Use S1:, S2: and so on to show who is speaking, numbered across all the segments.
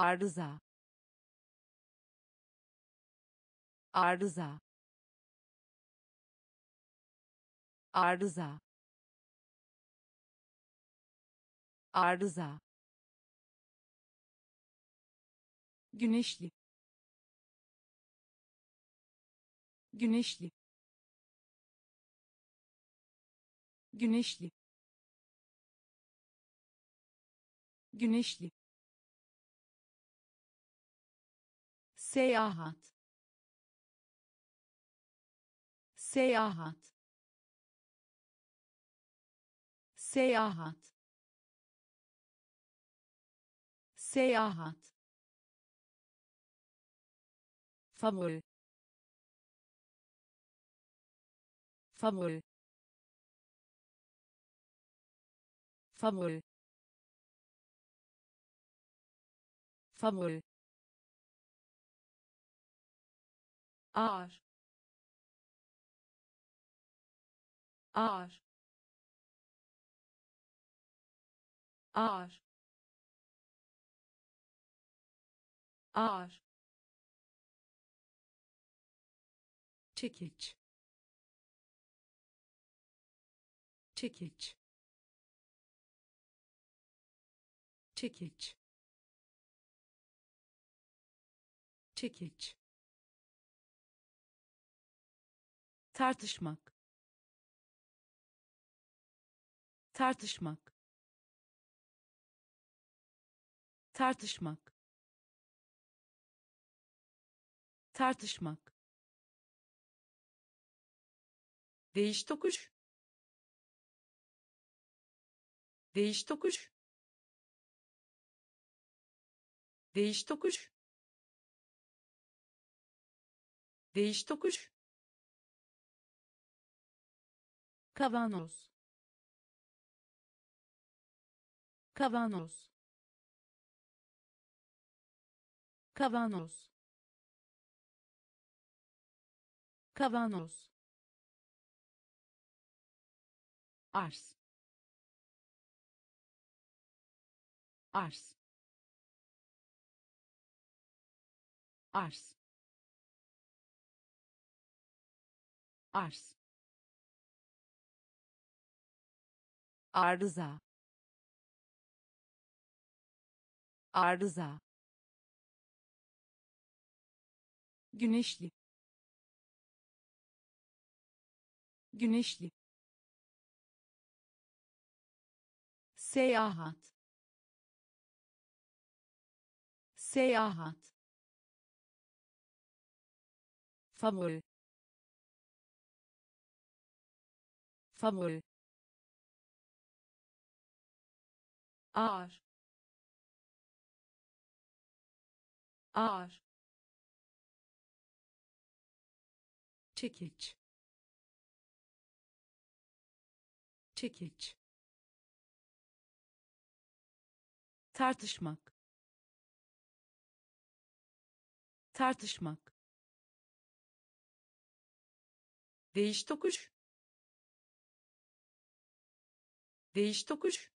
S1: arıza. Arıza. Arıza. Arıza. Güneşli. Güneşli. Güneşli. Güneşli seyahat seyahat seyahat seyahat favori favori favori favori ağır. Ağır. Ağır. Ağır. Çekiç. Çekiç. Çekiç. Çekiç tartışmak. Tartışmak. Tartışmak. Tartışmak. Değiş tokuş. Değiş tokuş. Değiş tokuş. Değiş tokuş kavanoz. Kavanoz. Kavanoz. Kavanoz. Arz arz arz arz arıza. Arıza. Güneşli. Güneşli. Seyahat. Seyahat. Favori. Favori ağır. Ağır. Çekiç. Çekiç. Tartışmak. Tartışmak. Değiş tokuş. Değiş tokuş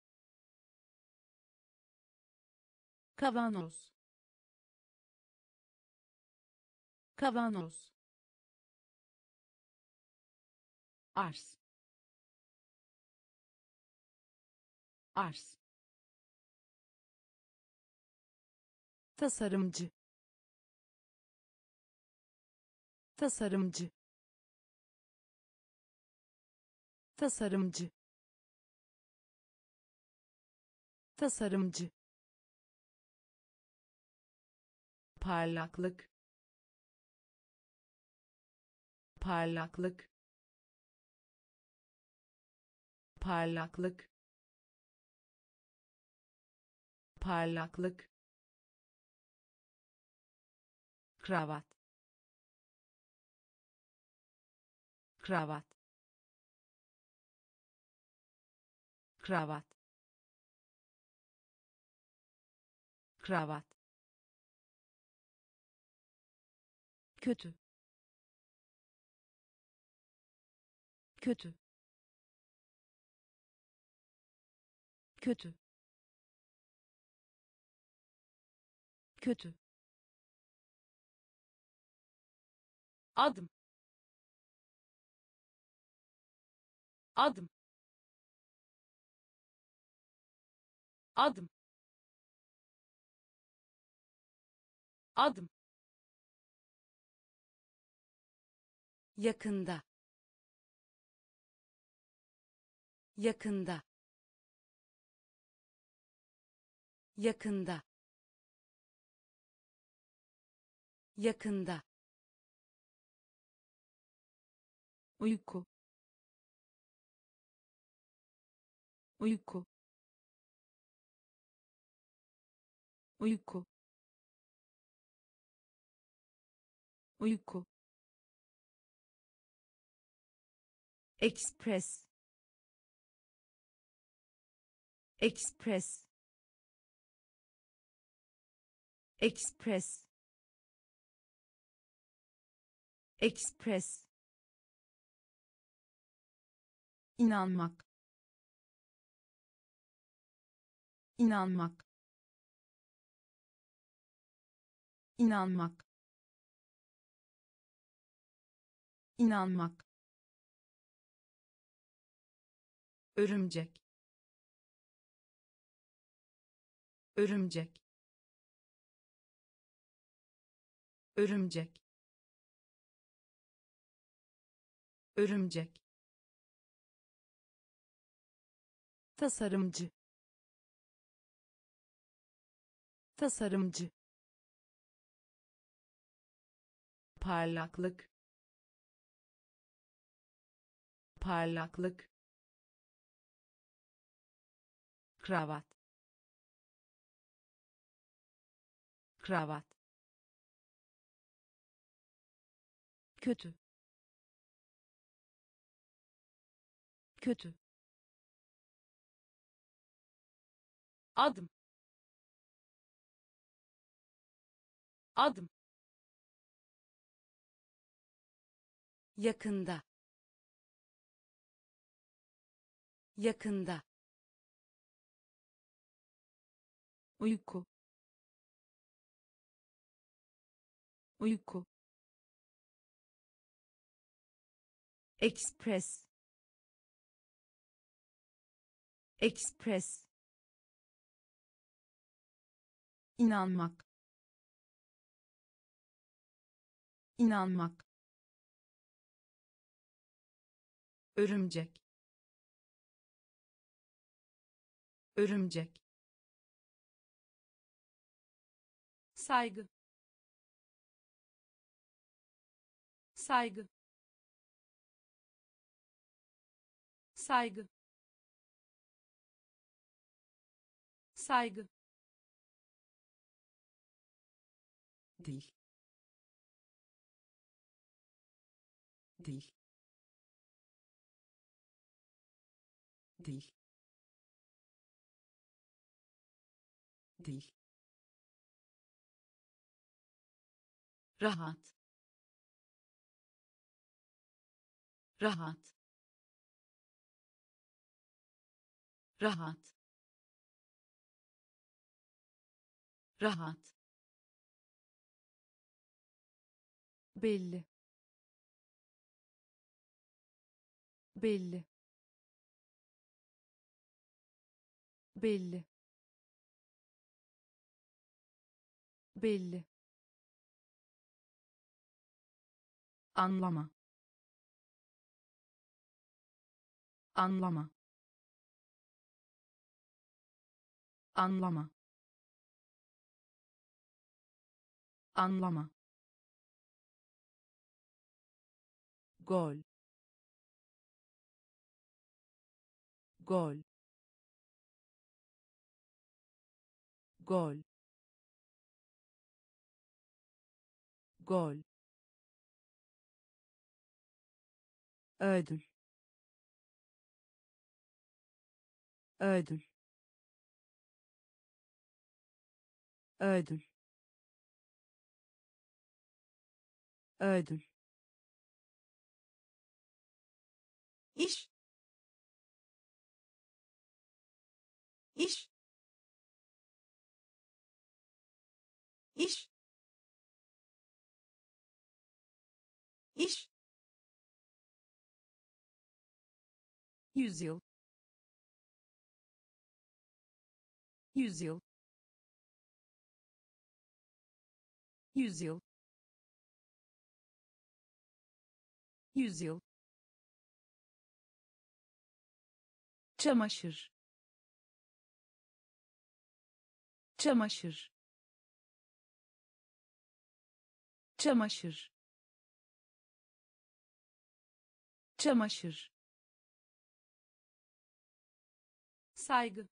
S1: kavanoz. Kavanoz. Arz arz tasarımcı. Tasarımcı. Tasarımcı. Tasarımcı parlaklık parlaklık parlaklık parlaklık kravat kravat kravat kravat kötü. Kötü. Kötü. Kötü. Adım. Adım. Adım. Adım yakında. Yakında. Yakında. Yakında. Uyku. Uyku. Uyku. Uyku Express. Express. Express. Express. İnanmak. İnanmak. İnanmak. İnanmak örümcek. Örümcek. Örümcek. Örümcek. Tasarımcı. Tasarımcı. Parlaklık. Parlaklık kravat. Kravat. Kötü. Kötü. Adım. Adım. Yakında. Yakında uyku. Uyku. Express. Express. İnanmak. İnanmak. Örümcek. Örümcek saygı. Saygı. Saygı. Saygı.
S2: Dil. Dil. Dil. Dil
S1: rahat. Rahat. Rahat. Rahat. Belli. Belli. Belli. Belli
S2: anlama. Anlama. Anlama. Anlama. Gol. Gol. Gol. Gol ödül ödül ödül ödül
S1: iş. İş. İş. İş yüzyıl. Yüzyıl. Yüzyıl. Yüzyıl. Çamaşır. Çamaşır. Çamaşır. Çamaşır saygı.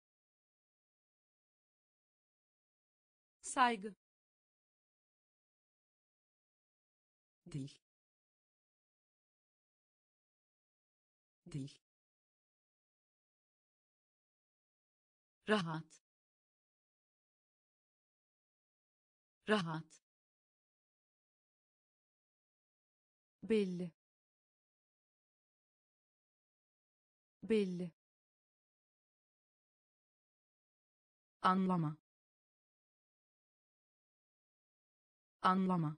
S1: Saygı.
S2: Dil. Dil.
S1: Rahat. Rahat. Belli. Belli
S2: anlama. Anlama.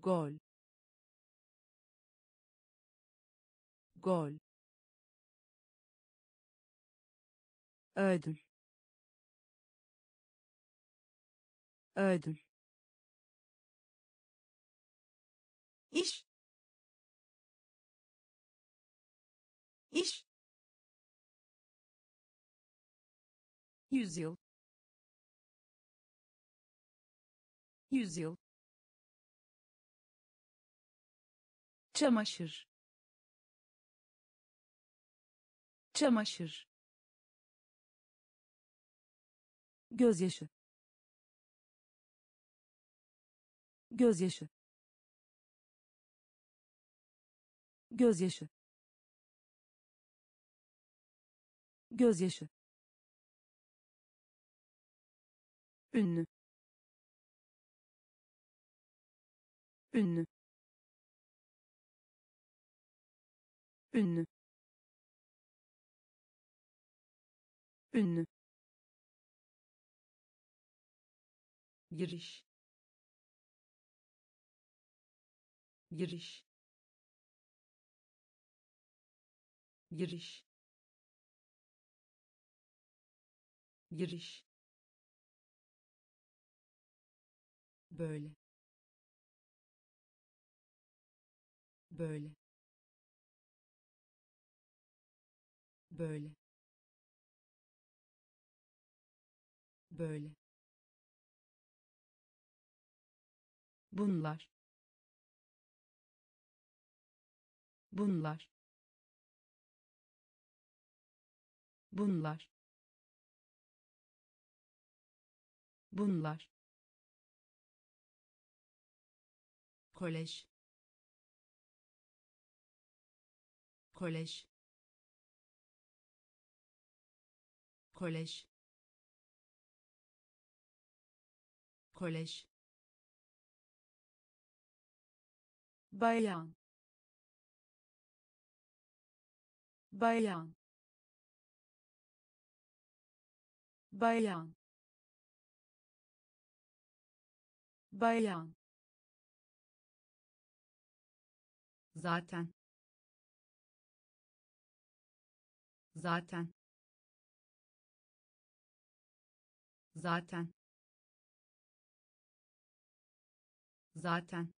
S2: Gol. Gol. Ödül. Ödül.
S1: İş. İş yüzyıl. Yüzyıl. Çamaşır. Çamaşır.
S2: Gözyaşı. Gözyaşı. Gözyaşı. Gözyaşı ünlü. Ünlü. Ünlü. Ünlü.
S1: Giriş. Giriş. Giriş. Giriş böyle. Böyle. Böyle. Böyle.
S2: Bunlar. Bunlar. Bunlar. Bunlar
S1: kolej. Kolej. Kolej. Kolej. Bayan. Bayan. Bayan. Bayan zaten. Zaten. Zaten. Zaten.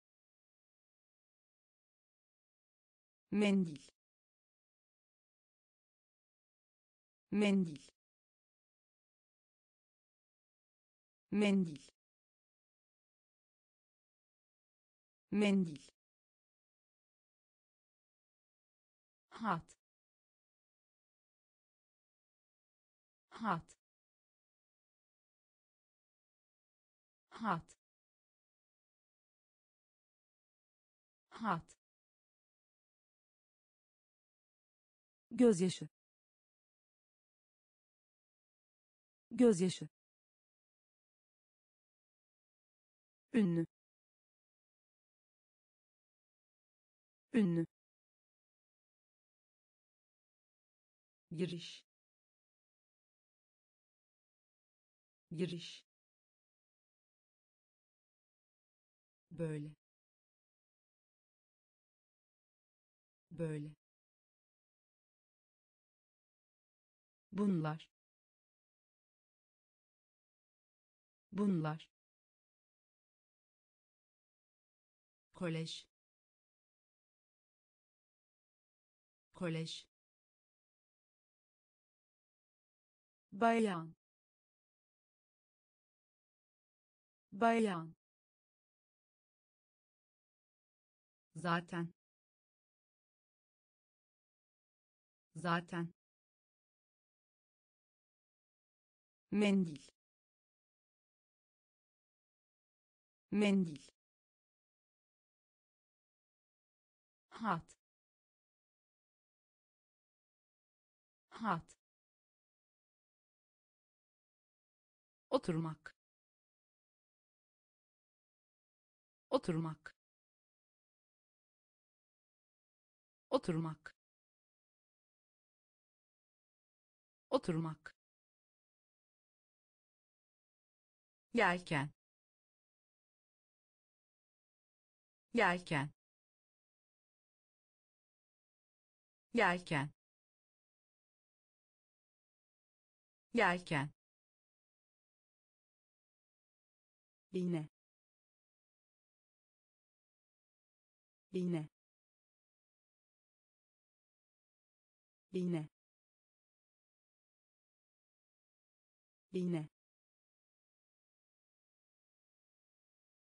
S2: Mendil. Mendil. Mendil. Mendil
S1: hat. Hat. Hat. Hat.
S2: Gözyaşı. Gözyaşı. Ünlü. Ünlü
S1: giriş.
S2: Giriş. Böyle. Böyle. Bunlar. Bunlar. Kolej. Kolej bayan. Bayan. Zaten. Zaten. Mendil. Mendil.
S1: Hat. Hat
S2: oturmak. Oturmak. Oturmak. Oturmak. Yelken. Yelken. Yelken. Yelken iğne iğne iğne iğne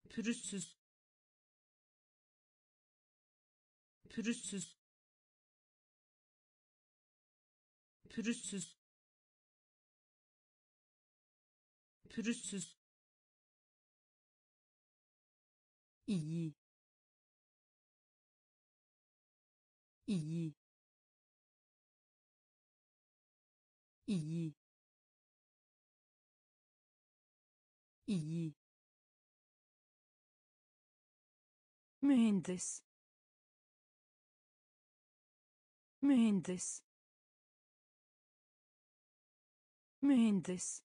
S2: pürüzsüz. Pürüzsüz. Pürüzsüz. Pürüzsüz iyi iyi iyi iyi mühendis mühendis mühendis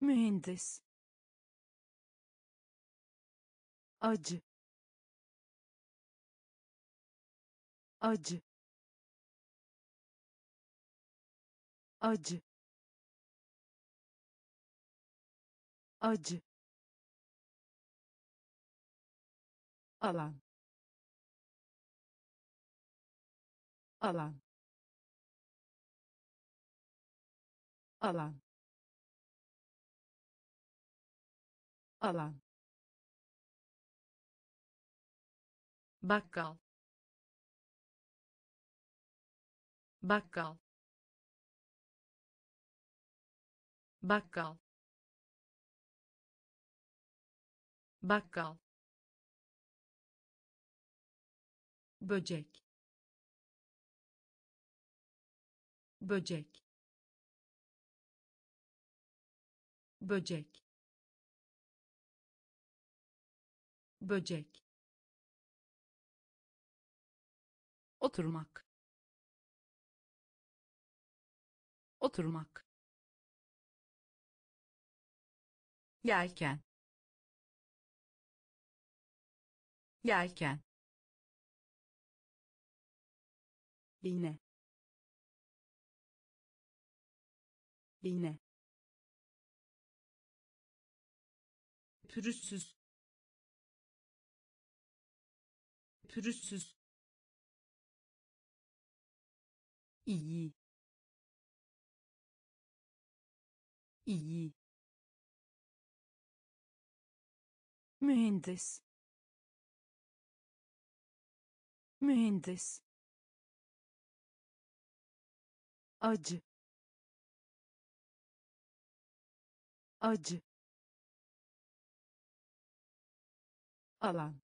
S2: mühendis acı. Acı. Acı. Acı. Alan. Alan. Alan. Alan bakkal. Bakkal. Bakkal. Bakkal. Böcek. Böcek. Böcek. Böcek oturmak. Oturmak. Yelken. Yelken. İğne. İğne. Pürüzsüz. Pürüzsüz iyi. İyi. Mühendis. Mühendis. Acı. Acı. Alan.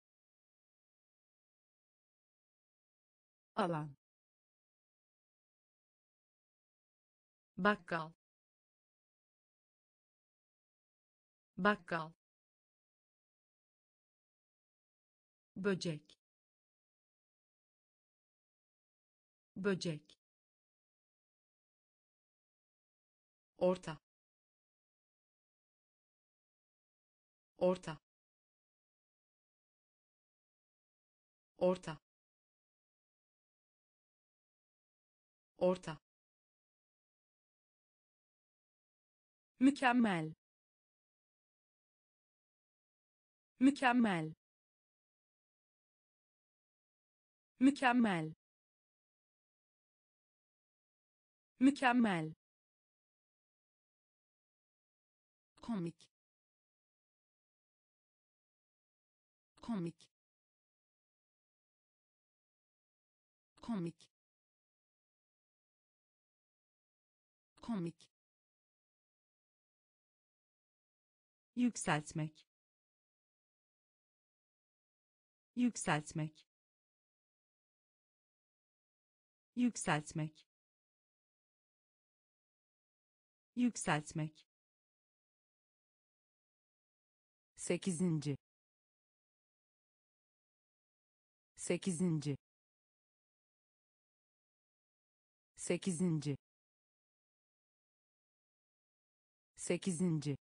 S2: Alan bakkal. Bakkal. Böcek. Böcek. Orta. Orta. Orta. Orta
S1: mükemmel. Mükemmel. Mükemmel. Mükemmel. Komik. Komik. Komik. Komik yükseltmek. Yükseltmek. Yükseltmek. Yükseltmek. Sekizinci. Sekizinci. Sekizinci. Sekizinci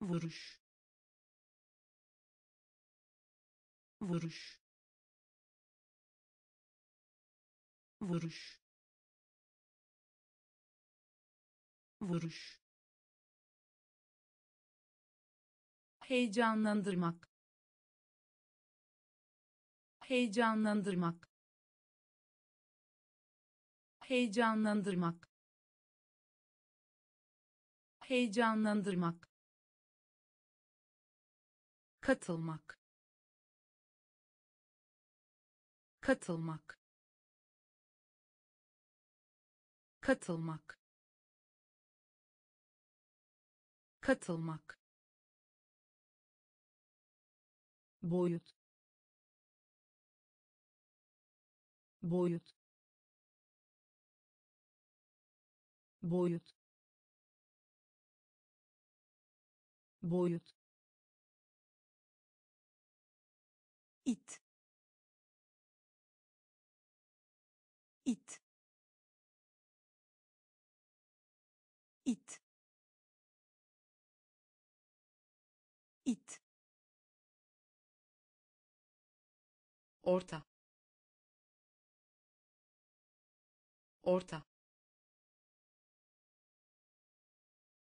S1: vuruş. Vuruş. Vuruş. Vuruş. Heyecanlandırmak. Heyecanlandırmak. Heyecanlandırmak. Heyecanlandırmak katılmak. Katılmak. Katılmak. Katılmak. Boyut. Boyut. Boyut. Boyut it. İt. İt. İt. Orta. Orta.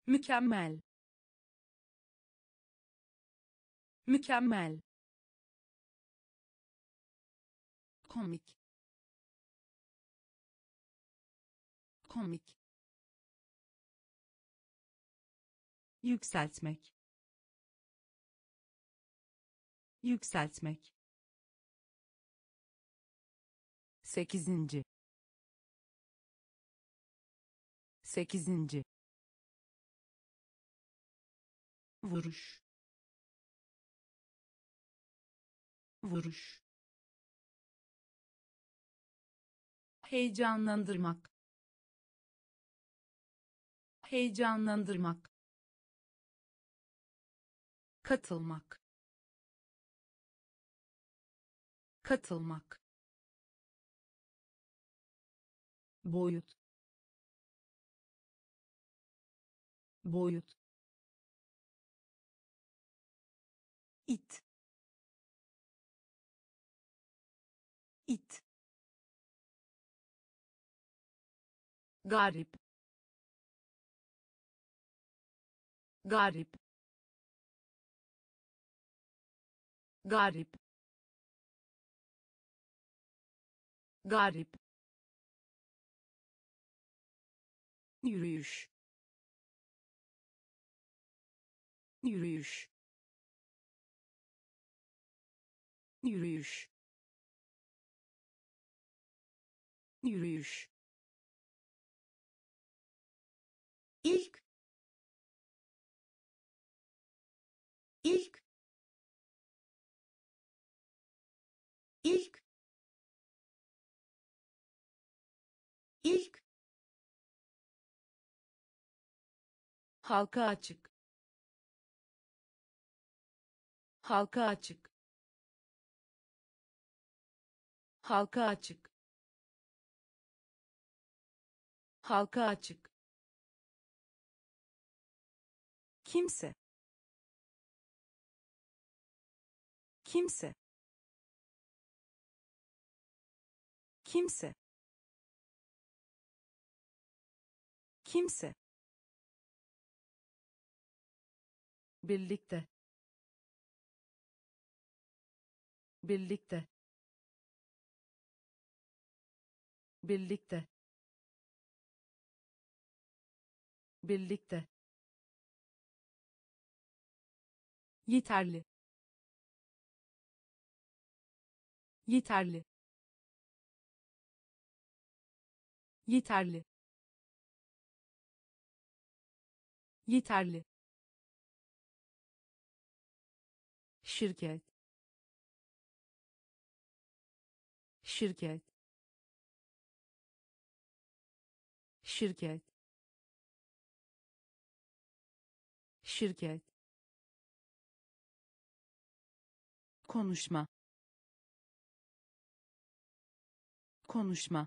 S1: Mükemmel. Mükemmel komik. Komik. Yükseltmek. Yükseltmek. Sekizinci. Sekizinci. Vuruş. Vuruş heyecanlandırmak. Heyecanlandırmak. Katılmak. Katılmak. Boyut. Boyut. İt garip. Garip. Garip. Garip. Yürüyüş. Yürüyüş. Yürüyüş. Yürüyüş ilk. İlk. İlk. İlk. Halka açık. Halka açık. Halka açık. Halka açık
S3: kimse. Kimse. Kimse. Kimse.
S1: Birlikte. Birlikte. Birlikte. Birlikte
S3: yeterli. Yeterli. Yeterli. Yeterli.
S1: Şirket. Şirket. Şirket. Şirket
S3: konuşma. Konuşma.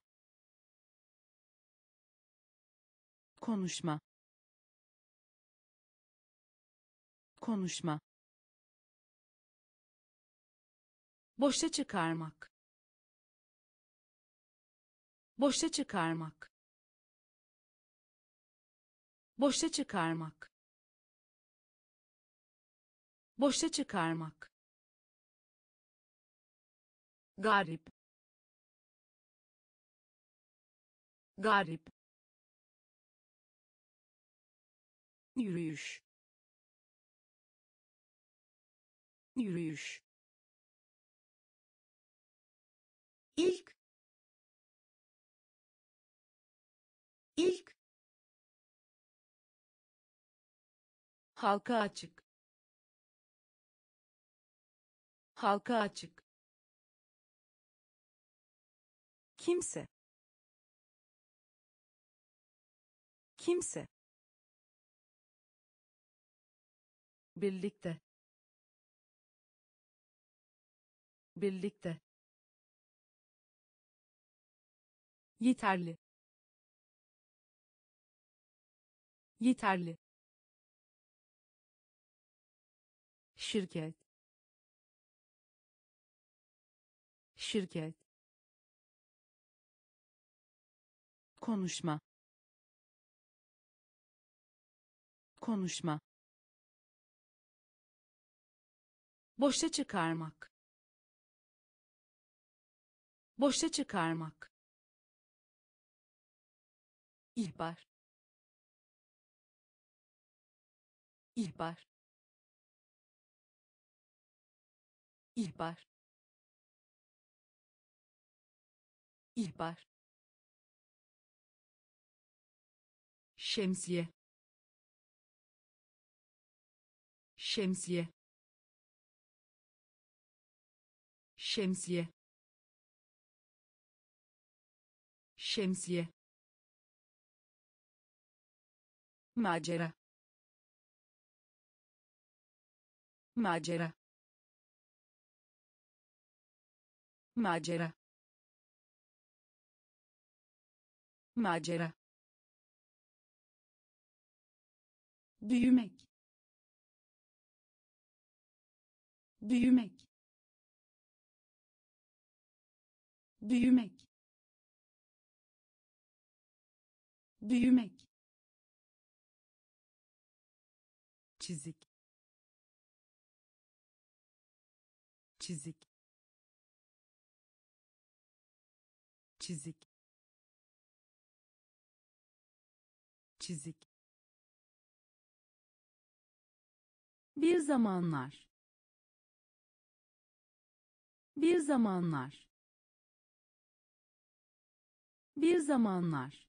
S3: Konuşma. Konuşma.
S1: Boşa çıkarmak. Boşa çıkarmak. Boşa çıkarmak. Boşa çıkarmak garip. Garip.
S3: Yürüyüş. Yürüyüş.
S1: İlk. İlk. Halka açık. Halka açık
S3: kimse. Kimse.
S1: Birlikte. Birlikte.
S3: Yeterli. Yeterli.
S1: Şirket. Şirket
S3: konuşma. Konuşma.
S1: Boşa çıkarmak. Boşa çıkarmak. İhbar. İhbar. İhbar. İhbar şemsiye. Şemsiye. Şemsiye. Şemsiye. Macera. Macera. Macera. Macera büyümek. Büyümek. Büyümek. Büyümek. Çizik. Çizik. Çizik. Çizik
S3: bir zamanlar. Bir zamanlar. Bir zamanlar.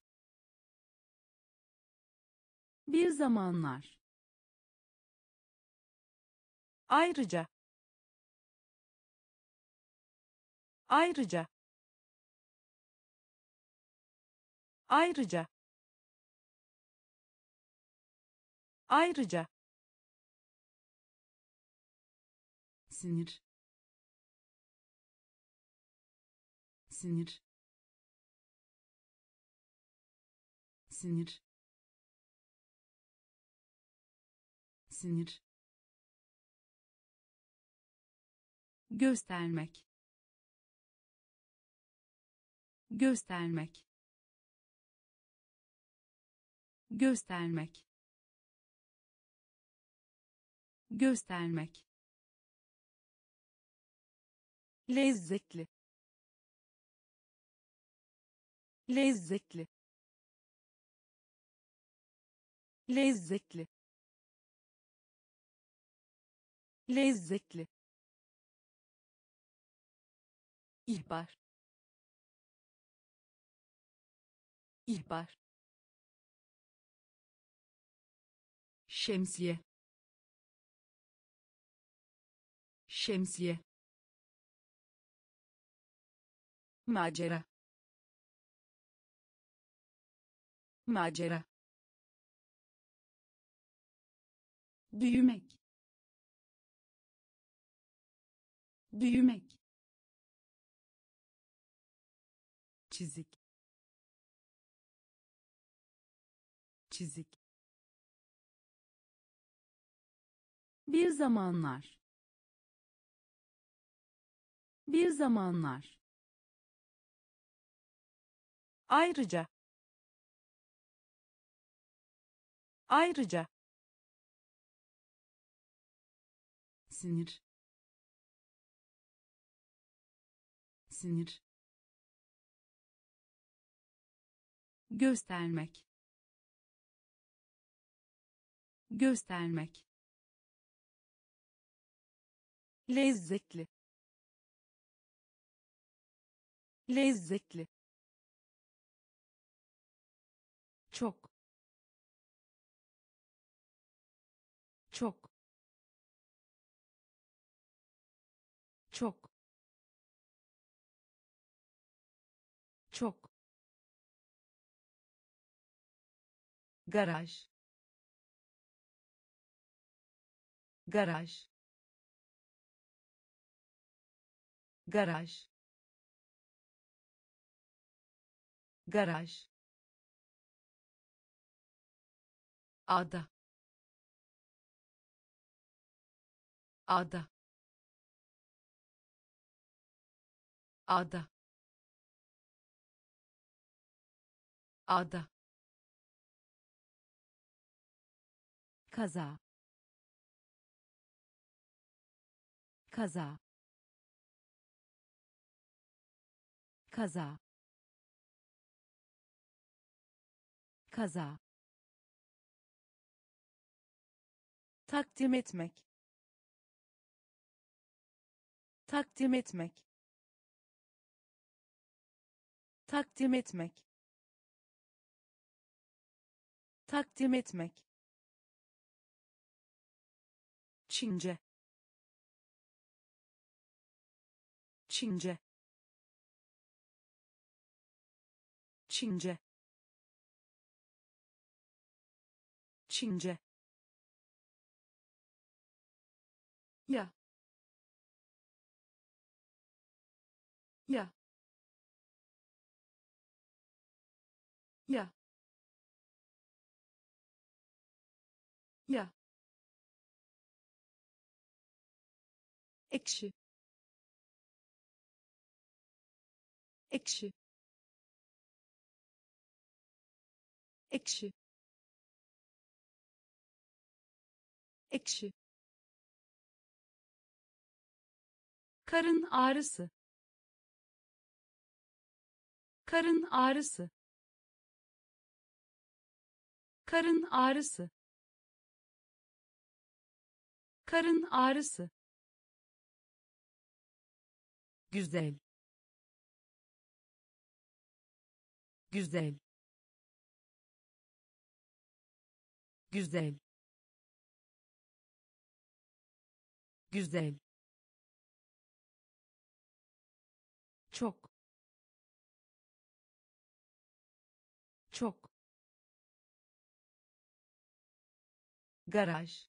S3: Bir zamanlar. Ayrıca. Ayrıca. Ayrıca. Ayrıca
S1: sinir. Sinir. Sinir. Sinir. Göstermek. Göstermek. Göstermek. Göstermek lezzetli. Lezzetli. Lezzetli. Lezzetli. İhbar. İhbar. Şemsiye. Şemsiye macera. Macera. Büyümek. Büyümek. Çizik. Çizik. Bir zamanlar. Bir zamanlar
S3: ayrıca. Ayrıca.
S1: Sinir. Sinir. Göstermek. Göstermek.
S3: Lezzetli. Lezzetli
S1: garaj. Garaj. Garaj. Garaj. Ada. Ada. Ada. Ada
S3: kaza. Kaza. Kaza. Kaza. Takdim etmek. Takdim etmek. Takdim etmek. Takdim etmek
S1: Çince Çince Çince Çince ya ya ekşi. Ekşi. Ekşi. Ekşi. Karın ağrısı. Karın ağrısı. Karın ağrısı. Karın ağrısı güzel. Güzel. Güzel. Güzel. Çok. Çok. Garaj.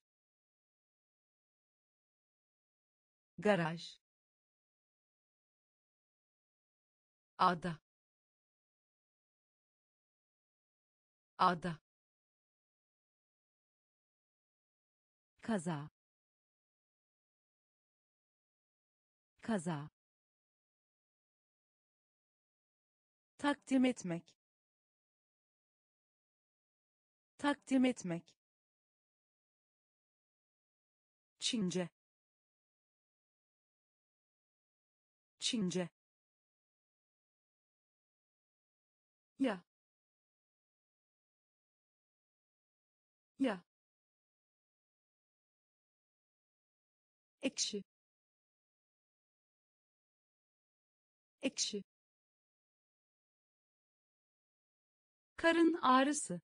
S1: Garaj ada. Ada.
S3: Kaza. Kaza. Takdim etmek. Takdim etmek.
S1: Çince. Çince ya. Ya. Ekşi. Ekşi. Karın ağrısı.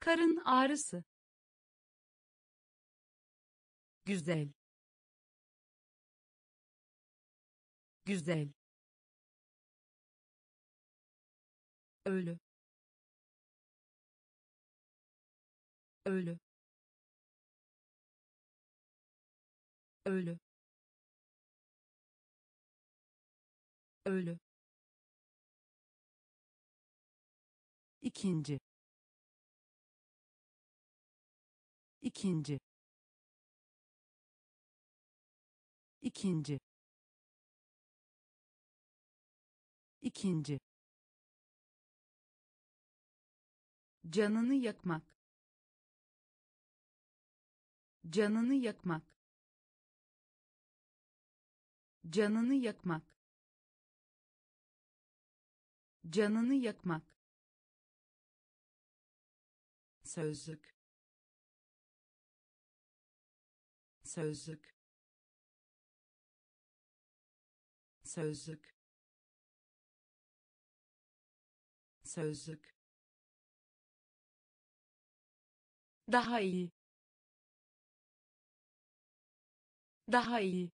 S1: Karın ağrısı. Güzel. Güzel ölü. Ölü. Ölü. Ölü.
S3: İkinci. İkinci. İkinci. İkinci
S1: canını yakmak. Canını yakmak. Canını yakmak. Canını yakmak. Sözlük. Sözlük. Sözlük. Sözlük daha iyi. Daha iyi.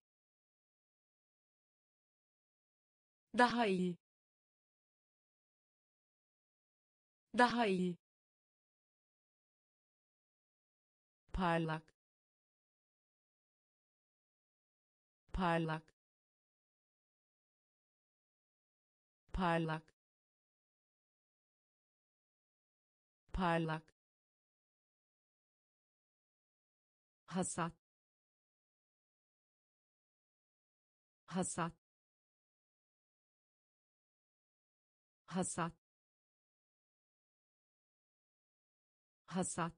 S1: Daha iyi. Daha iyi. Parlak. Parlak. Parlak. Parlak hasat. Hasat. Hasat. Hasat.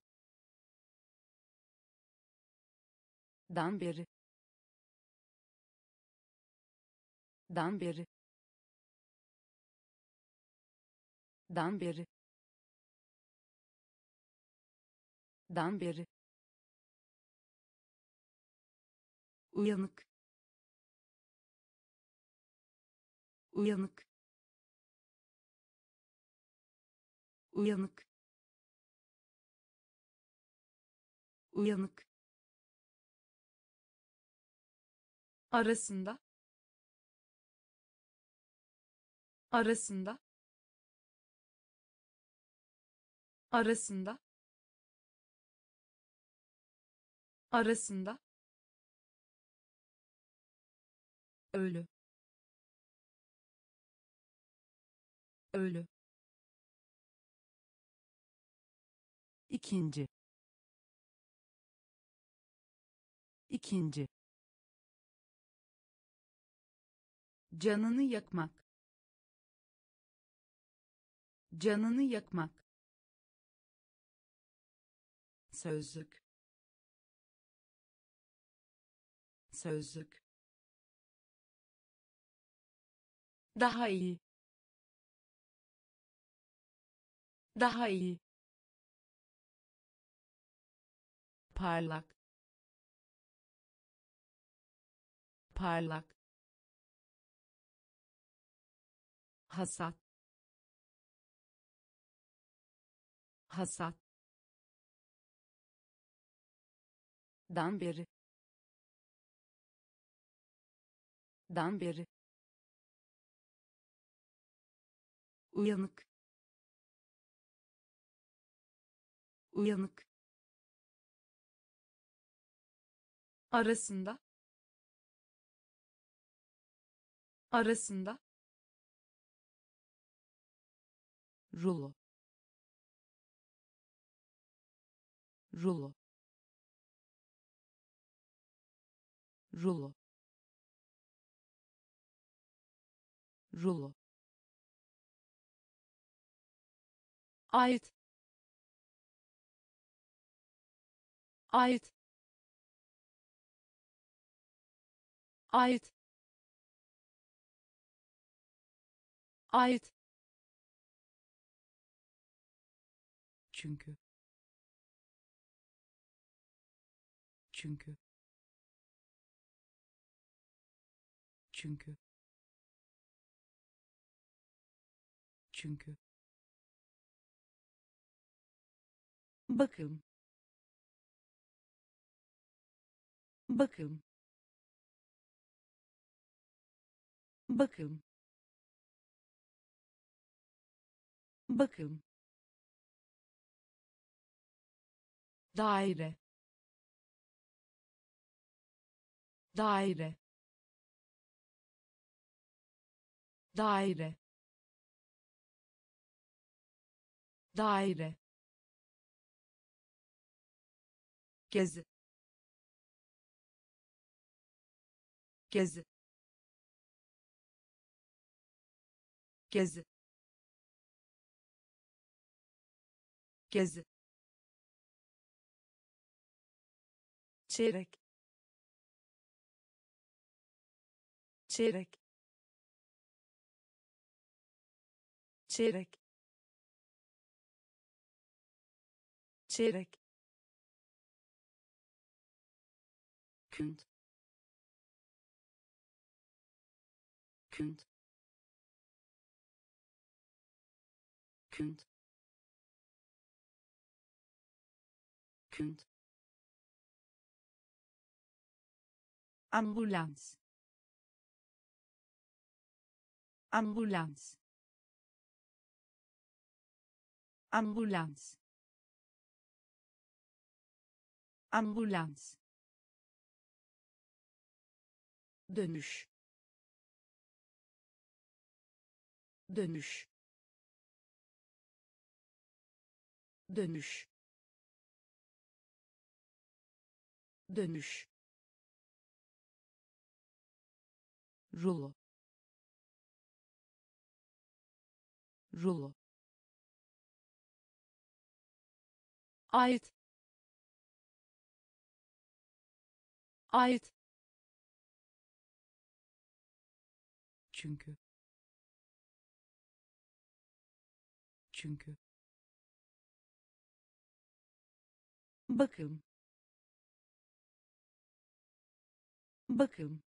S3: Dan beri. Dan beri. Dan beri. Dan beri
S1: uyanık. Uyanık. Uyanık. Uyanık. Arasında. Arasında. Arasında. Arasında ölü. Ölü.
S3: İkinci. İkinci.
S1: Canını yakmak. Canını yakmak. Sözlük. Sözlük daha iyi. Daha iyi. Parlak. Parlak. Hasat. Hasat.
S3: Dan beri. Dan beri
S1: uyanık. Uyanık. Arasında. Arasında.
S3: Rulo. Rulo. Rulo. Rulo ait. Ait. Ait. Ait. Çünkü. Çünkü. Çünkü. Çünkü bakım. Bakım. Bakım. Bakım. Daire. Daire. Daire. Daire gezi gezi gezi gezi çeyrek. Çeyrek. Çeyrek. Çeyrek künd künd künd künd ambulans ambulans ambulans ambulans dönüş. Dönüş. Dönüş. Dönüş. Rulo. Rulo. Ait. Ait çünkü. Çünkü. Bakım. Bakım.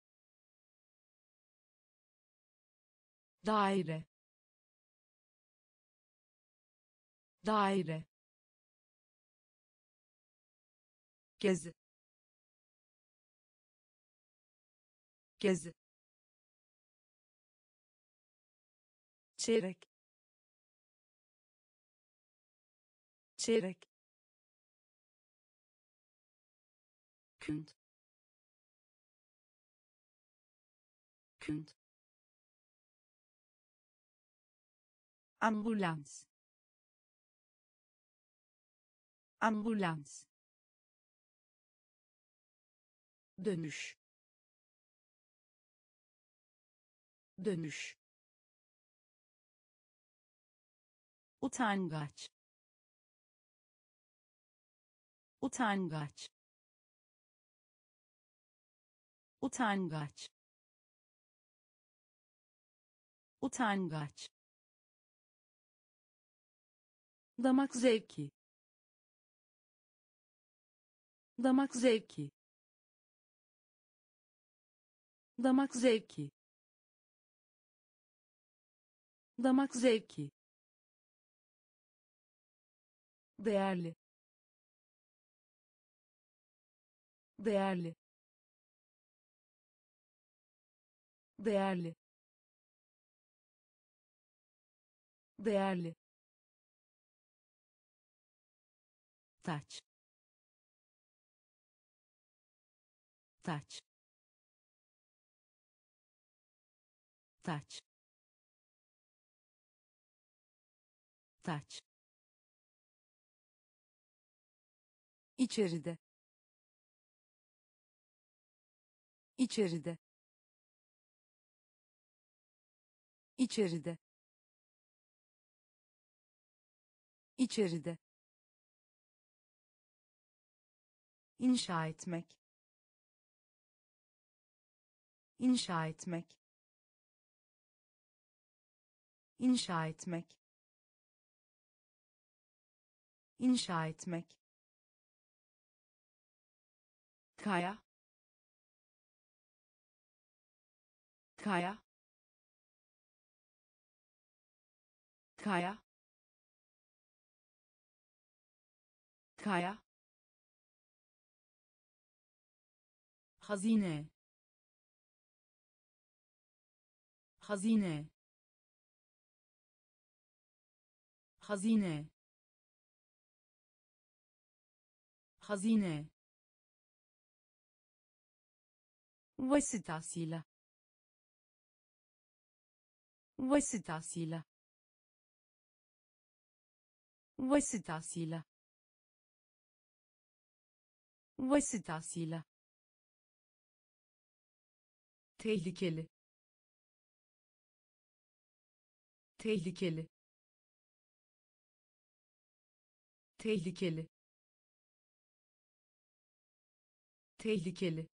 S3: Daire. Daire. Gezi. Gezi çeyrek. Çeyrek. Künd künd ambulans. Ambulans. Dönüş. Dönüş utangaç. Utangaç. Utangaç. Utangaç. Damak zevki. Damak zevki. Damak zevki. Damak zevki değerli. Değerli. Değerli. Değerli. Taç. Taç. Taç. Taç içeride. İçeride. İçeride. İçeride. İnşa etmek. İnşa etmek. İnşa etmek. İnşa etmek kaya. Kaya. Kaya. Kaya.
S1: Hazine. Hazine. Hazine. Hazine
S3: vasıtasıyla vasıtasıyla vasıtasıyla vasıtasıyla
S1: tehlikeli. Tehlikeli. Tehlikeli. Tehlikeli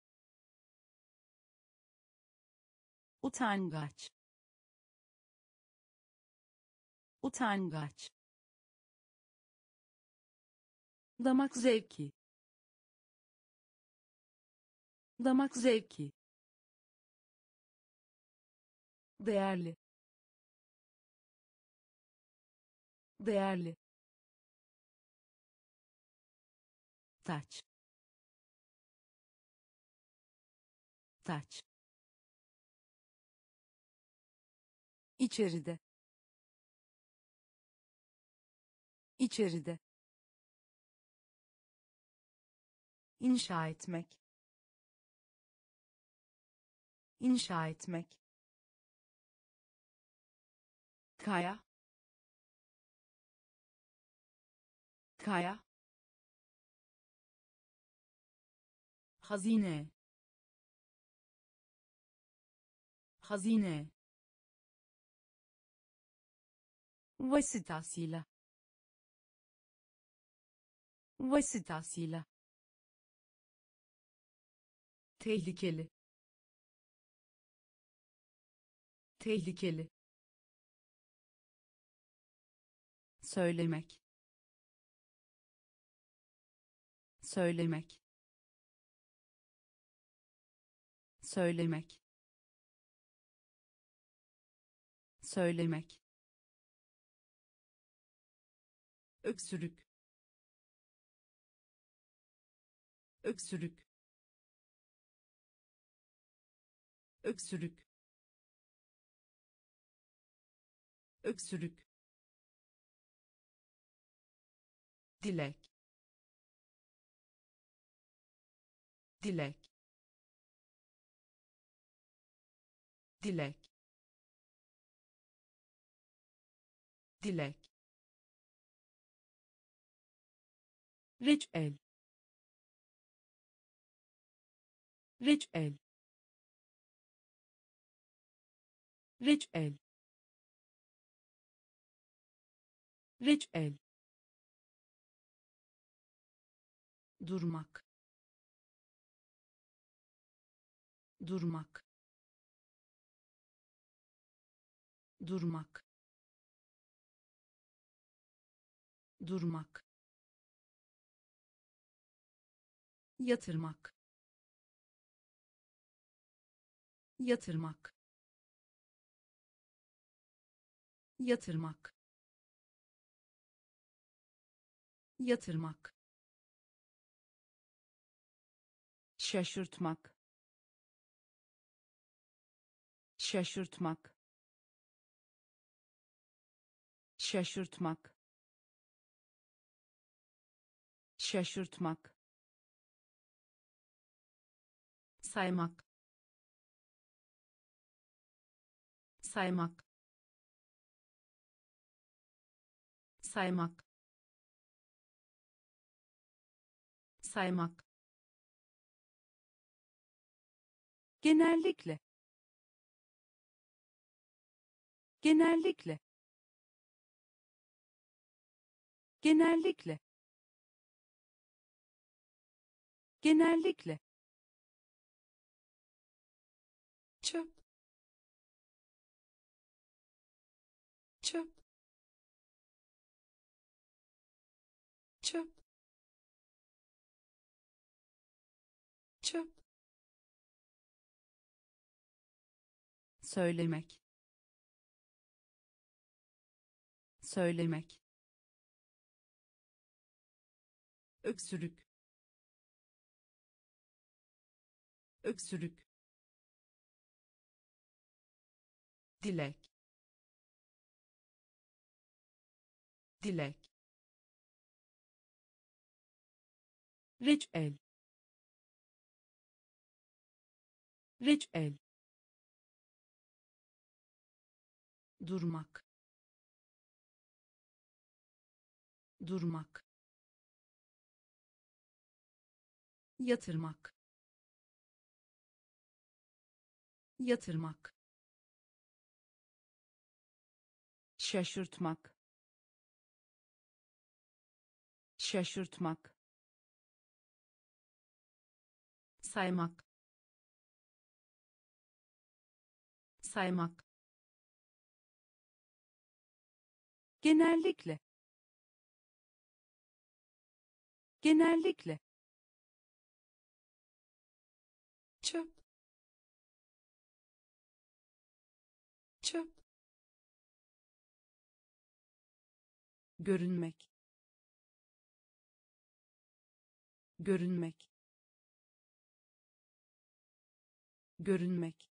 S3: utangaç. Utangaç. Damak zevki. Damak zevki. Değerli. Değerli. Taç. Taç içeride. İçeride.
S1: İnşa etmek. İnşa etmek. Kaya. Kaya. Hazine. Hazine
S3: vasıtasıyla vasıtasıyla
S1: tehlikeli. Tehlikeli. Söylemek. Söylemek. Söylemek. Söylemek öksürük. Öksürük. Öksürük. Öksürük. Dilek. Dilek. Dilek. Dilek
S3: reçel reçel reçel reçel
S1: durmak. Durmak. Durmak. Durmak yatırmak. Yatırmak. Yatırmak. Yatırmak. Şaşırtmak. Şaşırtmak. Şaşırtmak. Şaşırtmak saymak. Saymak. Saymak. Saymak.
S3: Genellikle. Genellikle. Genellikle. Genellikle
S1: söylemek. Söylemek. Öksürük. Öksürük. Dilek. Dilek.
S3: Reçel. Reçel
S1: durmak durmak yatırmak yatırmak şaşırtmak şaşırtmak saymak saymak
S3: genellikle. Genellikle.
S2: Çöp. Çöp.
S1: Görünmek. Görünmek. Görünmek.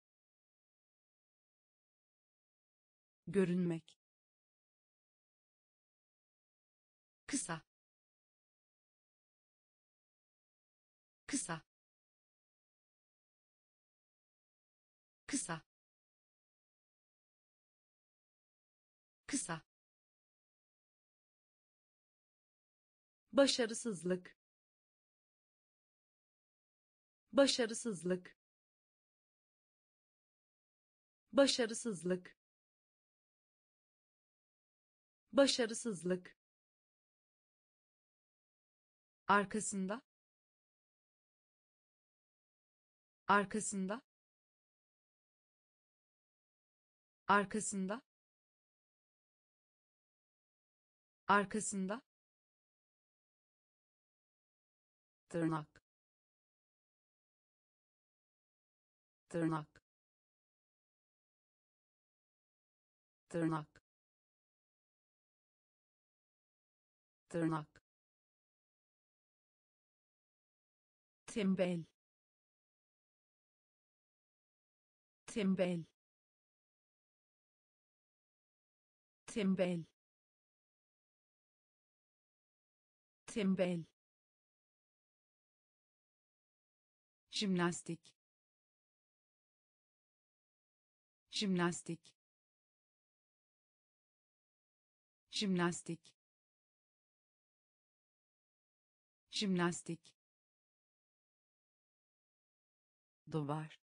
S1: Görünmek
S2: kısa. Kısa. Kısa. Kısa.
S1: Başarısızlık. Başarısızlık. Başarısızlık. Başarısızlık arkasında. Arkasında. Arkasında. Arkasında. Tırnak. Tırnak. Tırnak. Tırnak tembel. Tembel. Tembel. Tembel. Jimnastik. Jimnastik. Jimnastik. Jimnastik duvar.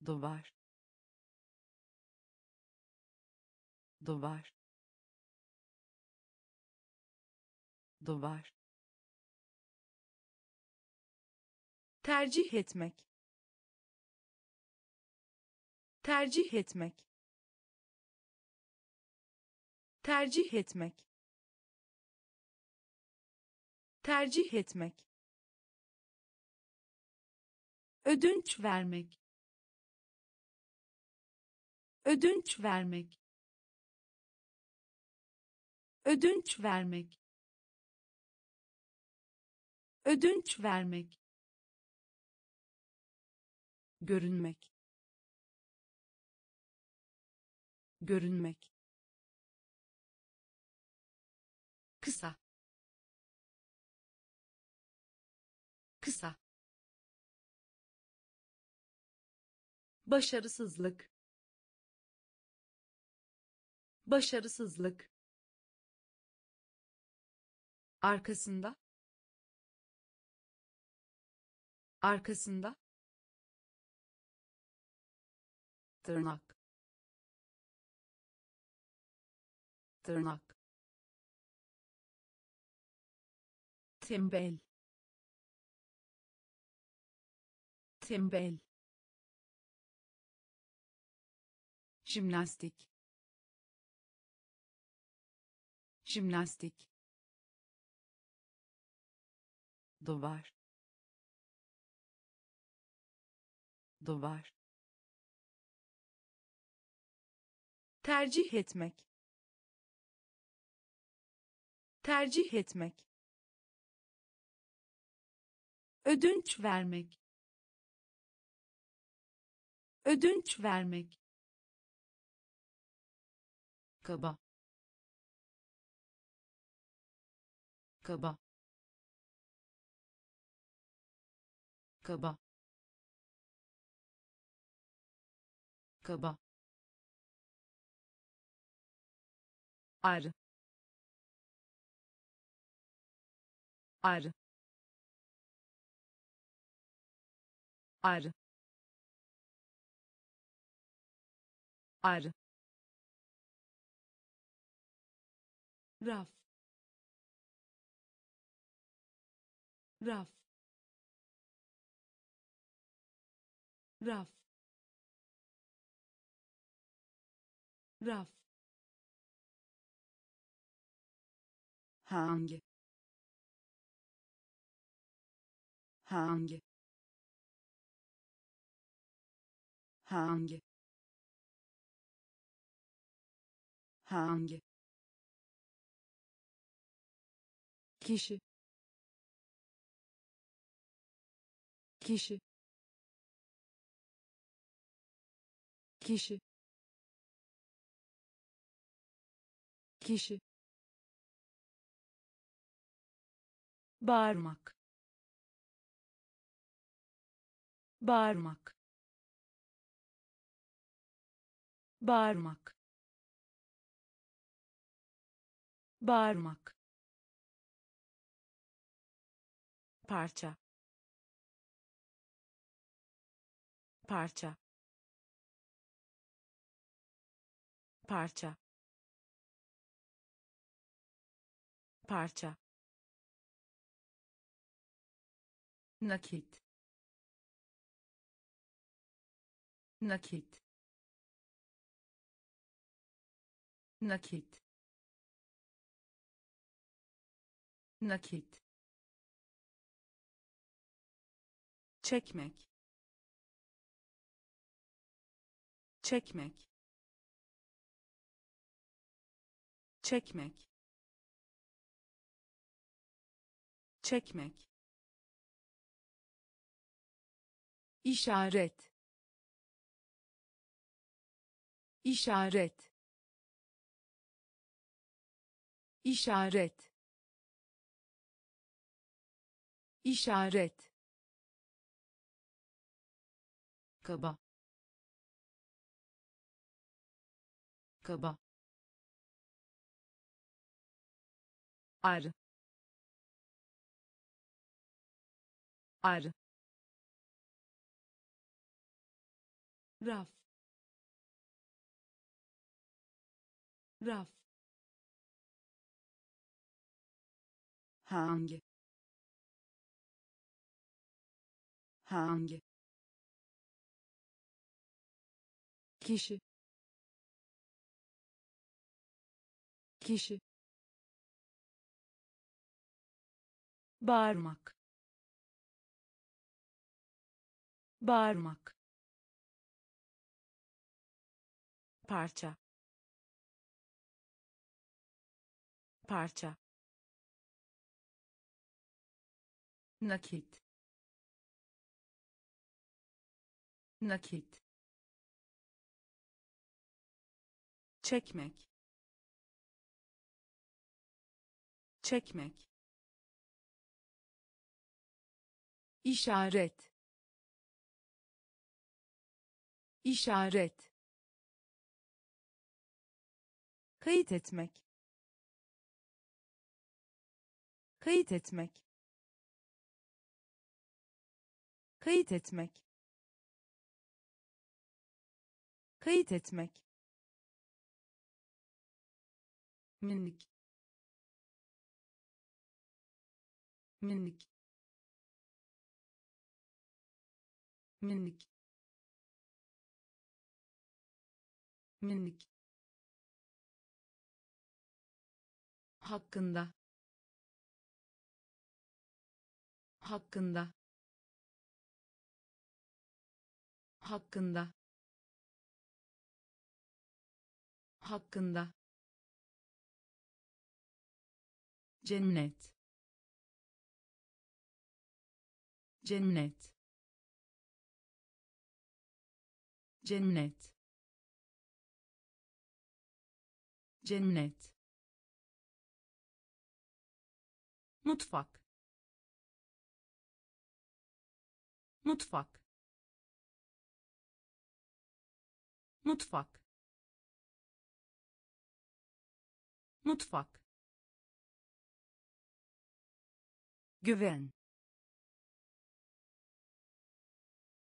S1: Duvar. Duvar. Duvar. Tercih etmek. Tercih etmek. Tercih etmek. Tercih etmek ödünç vermek. Ödünç vermek. Ödünç vermek. Ödünç vermek. Görünmek. Görünmek.
S2: Kısa. Kısa
S1: başarısızlık. Başarısızlık. Arkasında. Arkasında. Tırnak. Tırnak. Tembel. Tembel jimnastik. Jimnastik. Duvar. Duvar. Tercih etmek. Tercih etmek. Ödünç vermek. Ödünç vermek kaba. Kaba. Kaba. Kaba. Ar. Ar. Ar. Ar raf. Raf. Raf. Raf. Hangi? Hangi? Hangi? Hangi kişi. Kişi. Kişi. Kişi. Bağırmak. Bağırmak. Bağırmak. Bağırmak parça. Parça. Parça. Parça. Nakit. Nakit. Nakit. Nakit çekmek. Çekmek. Çekmek. Çekmek. İşaret. İşaret. İşaret. İşaret kaba. Kaba. Ar. Ar. Raf. Raf. Hangi? Hangi kişi. Kişi. Bağırmak. Bağırmak. Parça. Parça. Nakit. Nakit çekmek. Çekmek. İşaret. İşaret.
S3: Kayıt etmek. Kayıt etmek. Kayıt etmek. Kayıt etmek
S1: minik. Minik. Minik. Minik.
S2: Hakkında. Hakkında. Hakkında. Hakkında cennet. Cennet. Cennet. Cennet. Mutfak. Mutfak. Mutfak. Mutfak
S3: güven.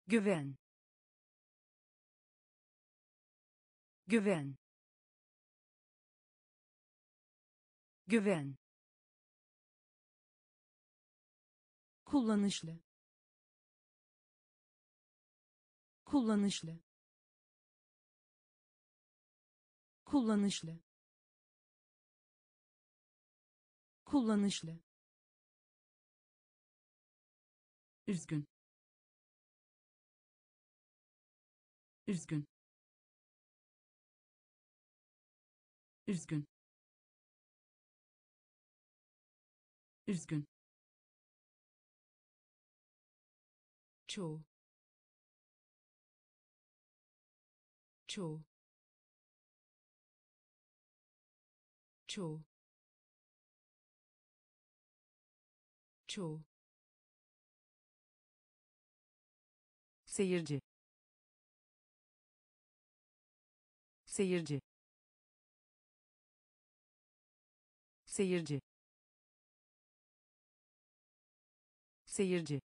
S3: Güven. Güven. Güven. Kullanışlı. Kullanışlı. Kullanışlı. Kullanışlı
S2: üzgün. Üzgün. Üzgün. Üzgün. Çoğu. Çoğu. Çoğu. Çoğu
S3: seyirci. Seyirci. Seyirci. Seyirci.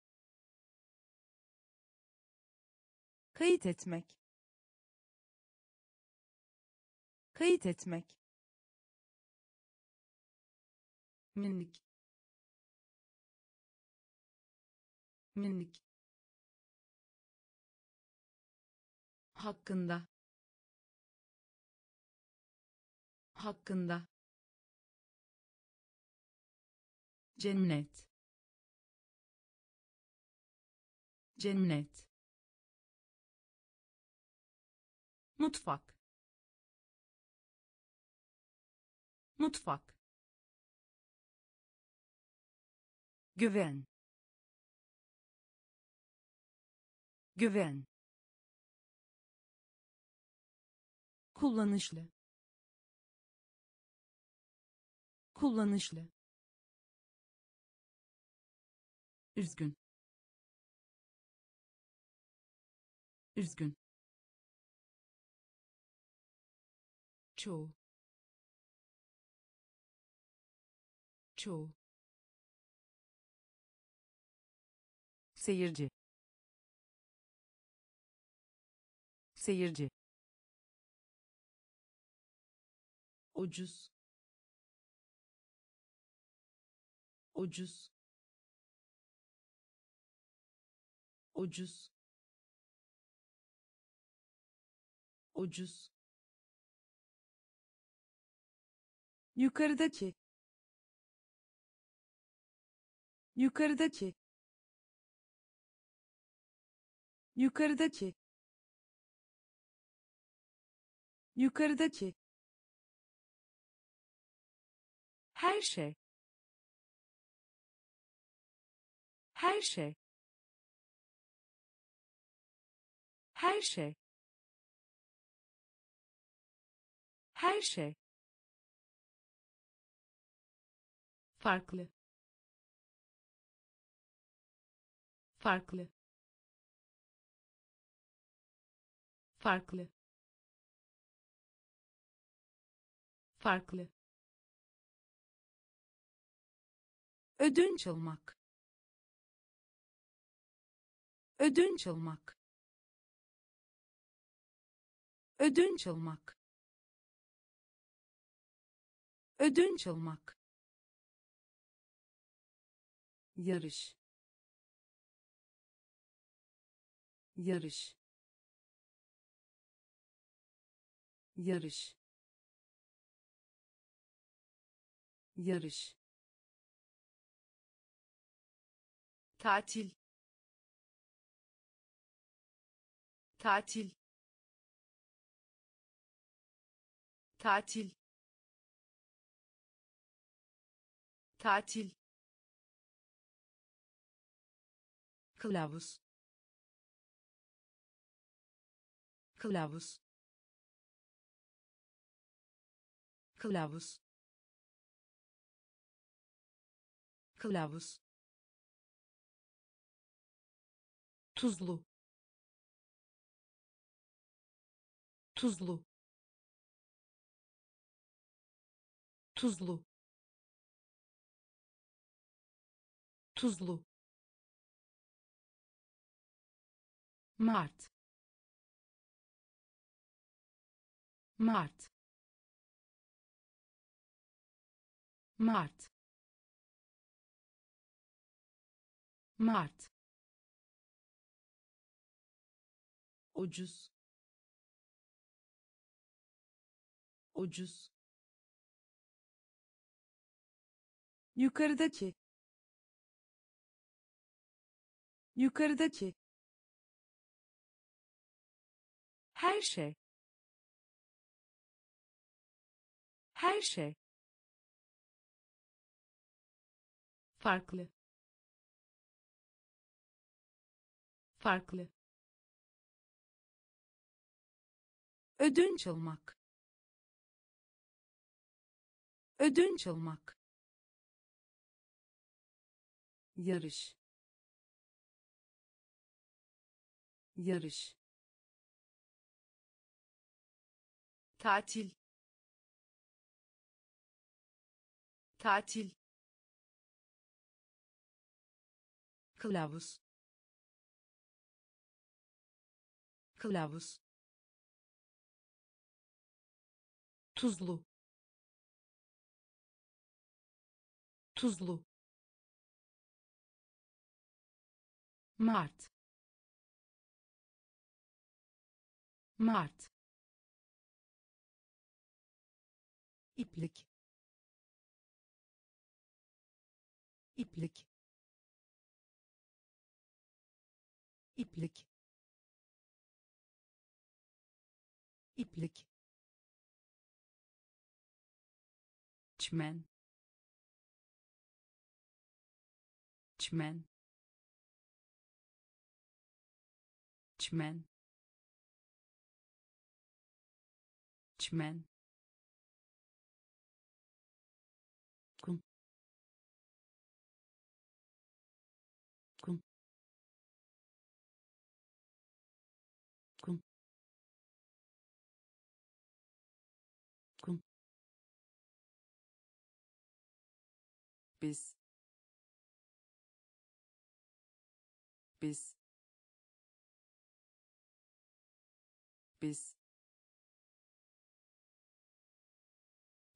S3: Kayıt etmek. Kayıt etmek.
S1: Minik minik
S2: hakkında hakkında cennet cennet mutfak mutfak
S3: güven güven kullanışlı. Kullanışlı.
S2: Üzgün. Üzgün. Çoğu. Çoğu.
S3: Seyirci. Seyirci
S1: ucuz. Ucuz. Ucuz. Ucuz.
S3: Yukarıdaki. Yukarıdaki. Yukarıdaki. Yukarıdaki her şey. Her şey. Her şey. Her şey.
S2: Farklı. Farklı. Farklı. Farklı
S3: ödünç almak. Ödünç almak. Ödünç almak. Ödünç almak. Yarış. Yarış. Yarış. Yarış
S2: tatil. Tatil. Tatil. Tatil.
S3: Kılavuz. Kılavuz. Kılavuz. Kılavuz tuzlu. Tuzlu. Tuzlu. Tuzlu. Mart. Mart. Mart. Mart
S1: ucuz. Ucuz.
S3: Yukarıdaki. Yukarıdaki. Her şey. Her şey.
S2: Farklı. Farklı
S3: ödünç almak. Ödünç almak. Yarış. Yarış.
S2: Tatil. Tatil.
S3: Kılavuz. Kılavuz tuzlu. Tuzlu. Mart. Mart. İplik. İplik. İplik. İplik çmen. Çmen. Çmen. Çmen biz. Biz. Biz.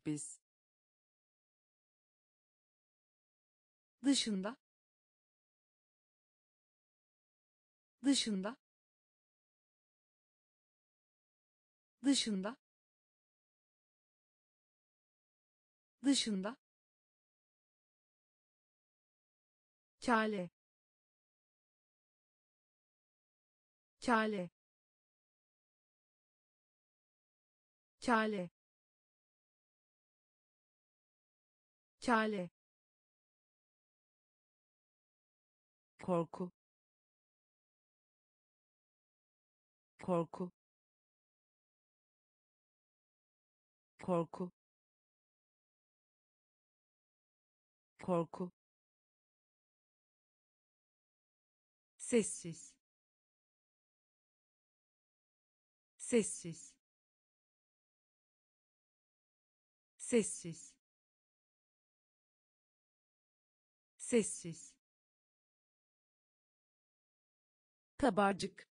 S3: Biz. Dışında. Dışında. Dışında. Dışında kale kale kale kale korku. Korku. Korku. Korku sessiz. Sessiz.
S2: Sessiz. Sessiz. Kabarcık.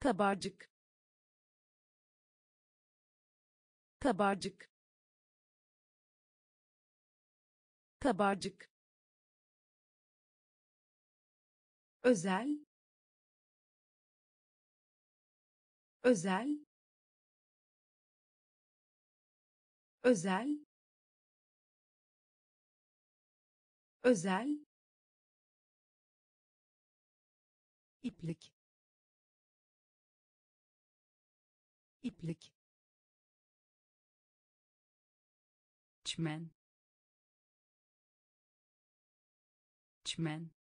S2: Kabarcık. Kabarcık. Kabarcık özel. Özel. Özel. Özel. İplik. İplik. Çmen çmen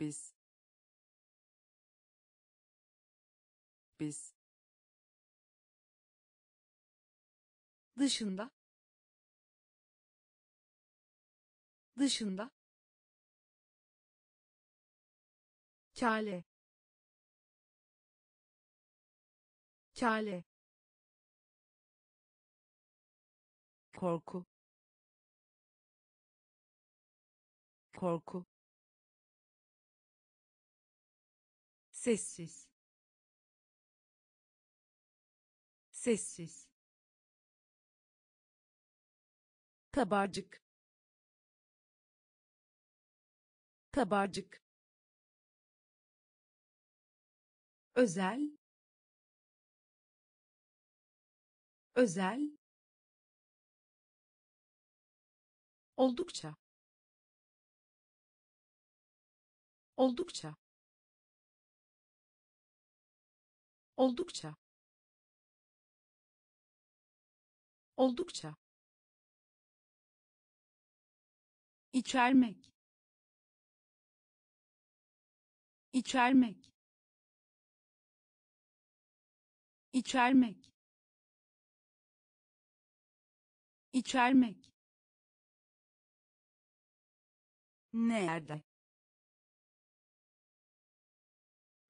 S2: biz. Biz. Dışında. Dışında. Kale kale
S3: korku. Korku
S2: sessiz. Sessiz. Kabarcık. Kabarcık. Özel. Özel. Oldukça. Oldukça oldukça. Oldukça. İçermek. İçermek. İçermek. İçermek.
S3: Nerede?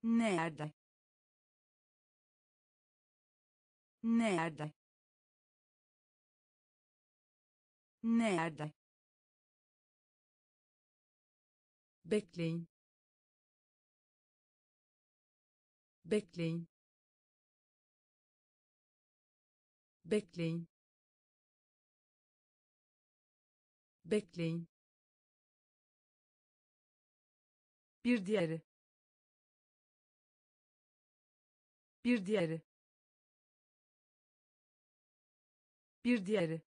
S3: Nerede nerede? Nerede?
S2: Bekleyin. Bekleyin. Bekleyin. Bekleyin. Bir diğeri. Bir diğeri bir diğeri.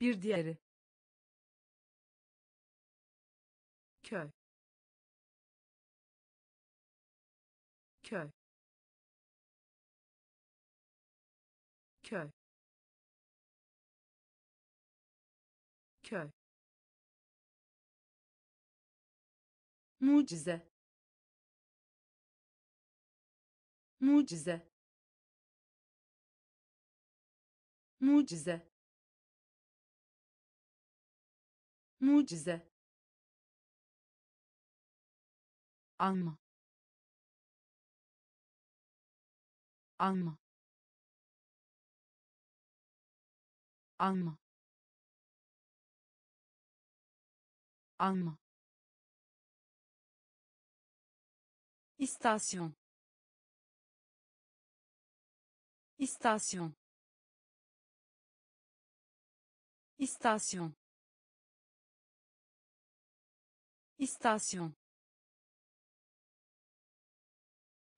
S2: Bir diğeri. Köy. Köy. Köy. Köy. Mucize. Mucize mucize. Mucize.
S3: Alma alma alma alma
S2: istasyon. İstasyon istasyon. İstasyon.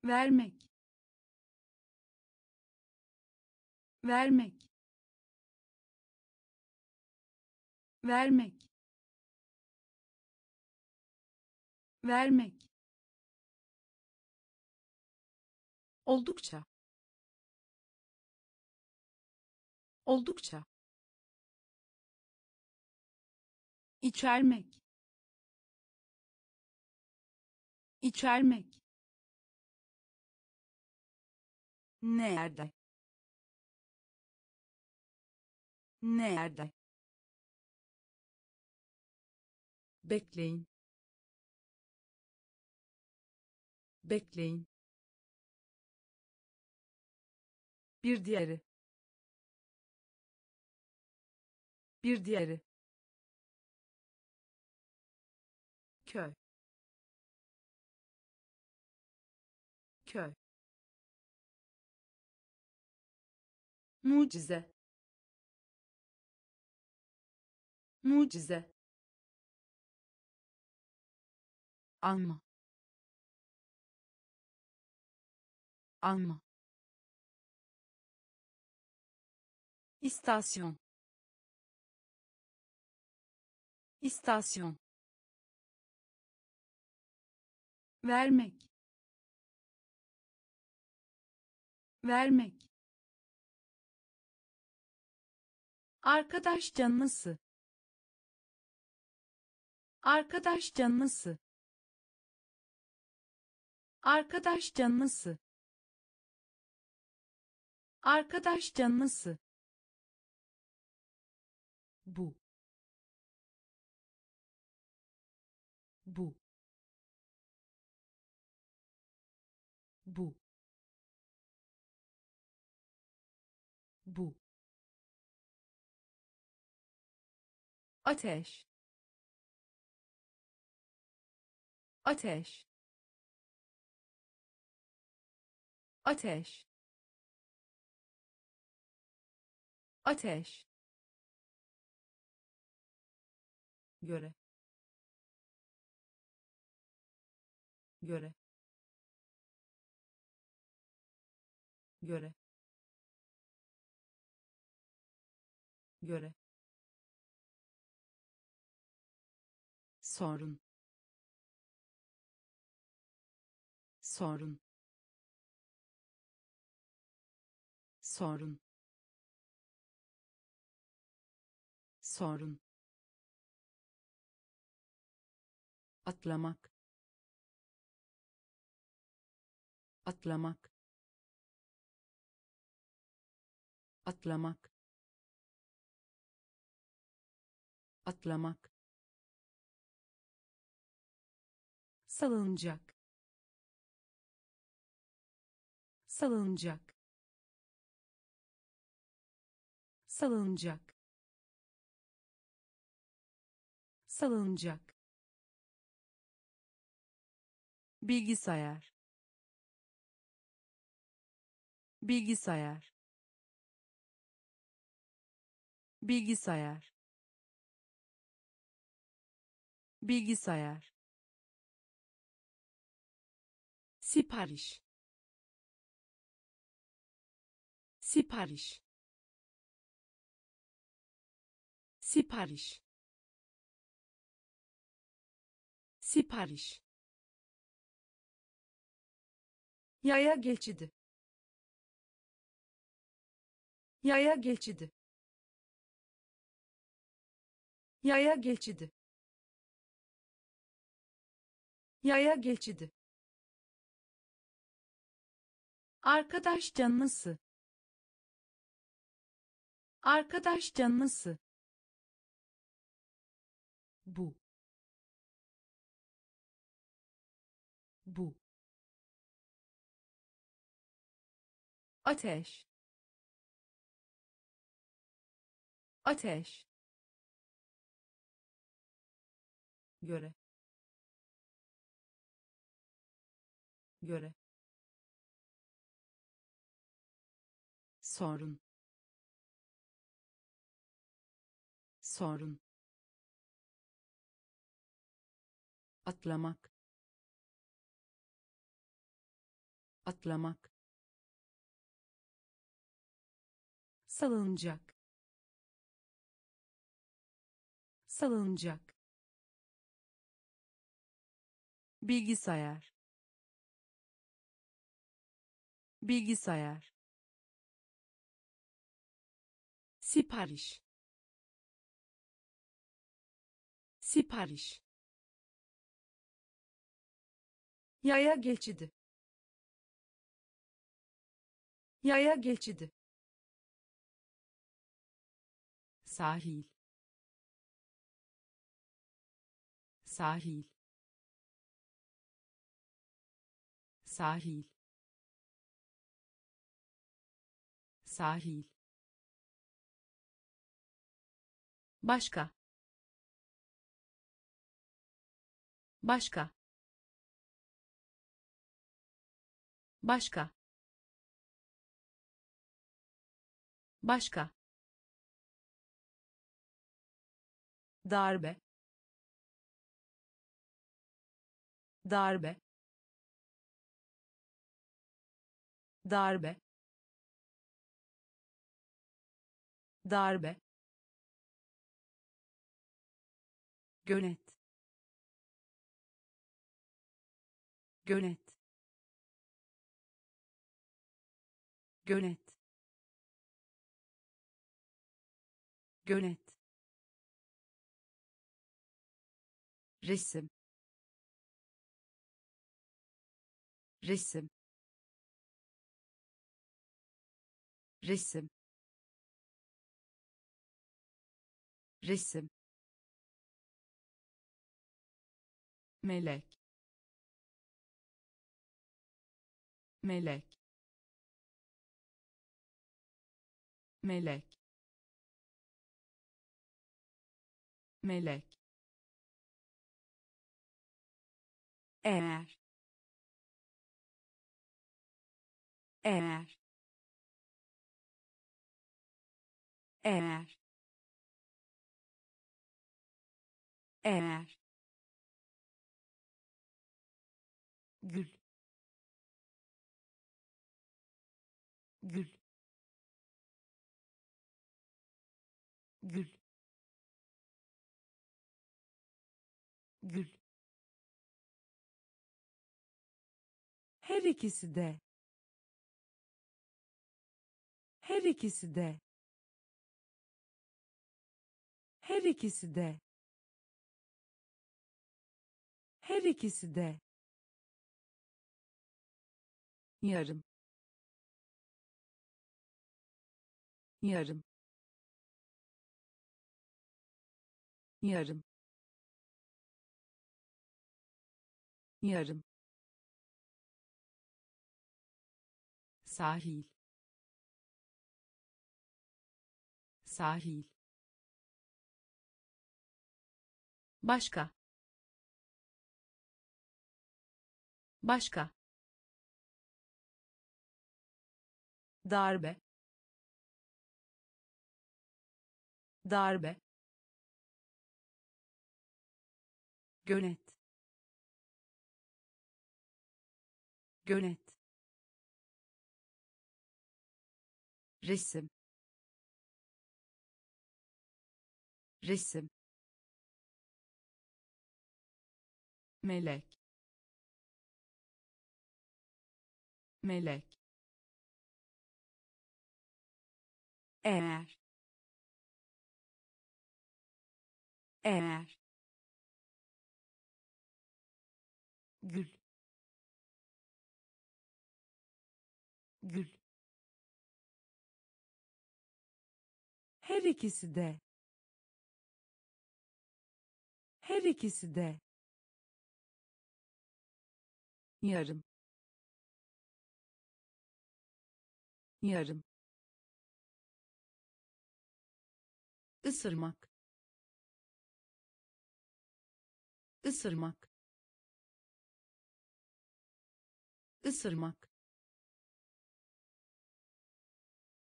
S2: Vermek. Vermek. Vermek. Vermek. Oldukça. Oldukça içermek içermek
S3: nerede Nerede? Bekleyin. Bekleyin. Bir diğeri. Bir diğeri. Köy köy mucize mucize alma alma istasyon istasyon
S2: vermek. Vermek. Arkadaş canlısı. Arkadaş canlısı. Arkadaş canlısı. Arkadaş canlısı.
S3: Bu ateş. Ateş. Ateş. Ateş. Göre. Göre. Göre. Göre sorun. Sorun. Sorun. Sorun. Atlamak. Atlamak. Atlamak. Atlamak
S2: salınacak. Salınacak. Salınacak. Salınacak.
S3: Bilgisayar. Bilgisayar. Bilgisayar. Bilgisayar
S2: sipariş. Sipariş. Sipariş. Sipariş. Yaya geçidi. Yaya geçidi. Yaya geçidi. Yaya geçidi arkadaş canlısı. Arkadaş canlısı.
S3: Bu. Bu. Ateş. Ateş. Göre. Göre sorun. Sorun. Atlamak. Atlamak.
S2: Salınacak. Salınacak.
S3: Bilgisayar. Bilgisayar
S2: sipariş. Sipariş. Yaya geçidi. Yaya geçidi.
S3: Sahil. Sahil. Sahil. Sahil başka. Başka. Başka. Başka. Darbe. Darbe. Darbe. Darbe gönet gönet gönet gönet resim. Resim. Resim. Resim melek. Melek. Melek. Melek. Eğer. Eğer. Eğer. Eğer gül gül gül gül
S2: Her ikisi de. Her ikisi de. Her ikisi de. Her ikisi de.
S3: Yarım. Yarım. Yarım. Yarım. Sahil. Sahil. Başka. Başka darbe darbe gönet gönet resim resim melek melek
S2: Eğer. Eğer. Gül. Gül. Her ikisi de. Her ikisi de.
S3: yarım yarım ısırmak ısırmak ısırmak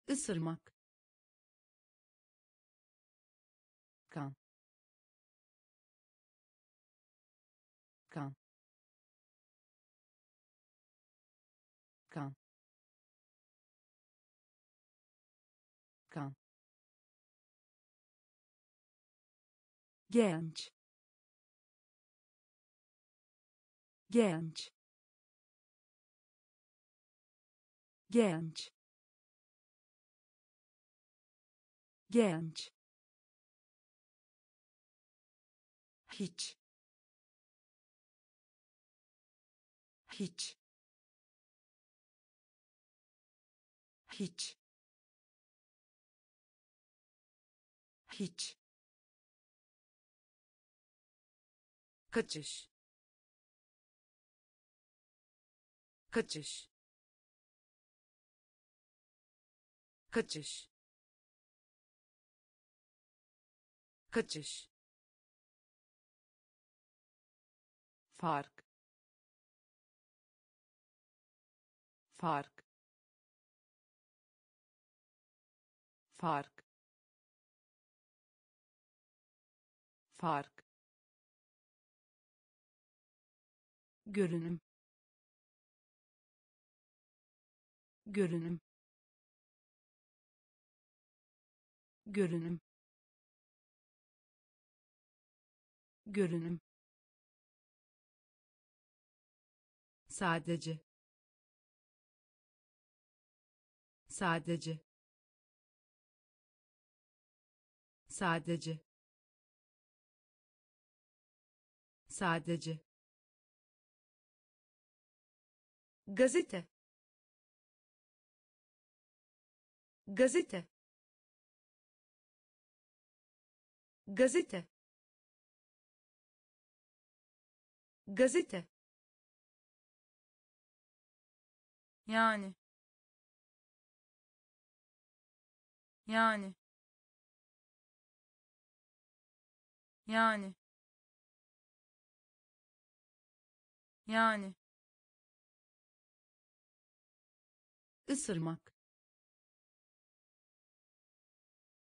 S3: ısırmak
S2: genç genç genç genç hiç hiç hiç hiç
S3: kaçış. Kaçış. Kaçış. Kaçış. Fark. Fark. Fark. Fark
S2: görünüm. Görünüm. Görünüm. Görünüm. Sadece. Sadece. Sadece. Sadece gazete. Gazete. Gazete. Gazete.
S3: Yani. Yani. Yani. Yani
S2: ısırmak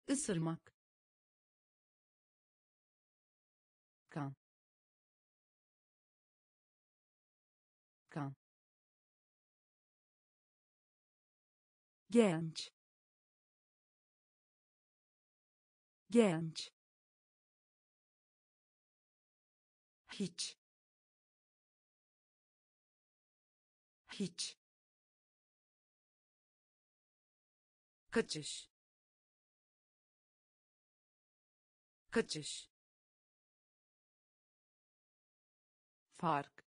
S2: ısırmak
S3: kan. Kan.
S2: Genç. Genç. Hiç. Hiç
S3: kaçış. Kaçış. Fark.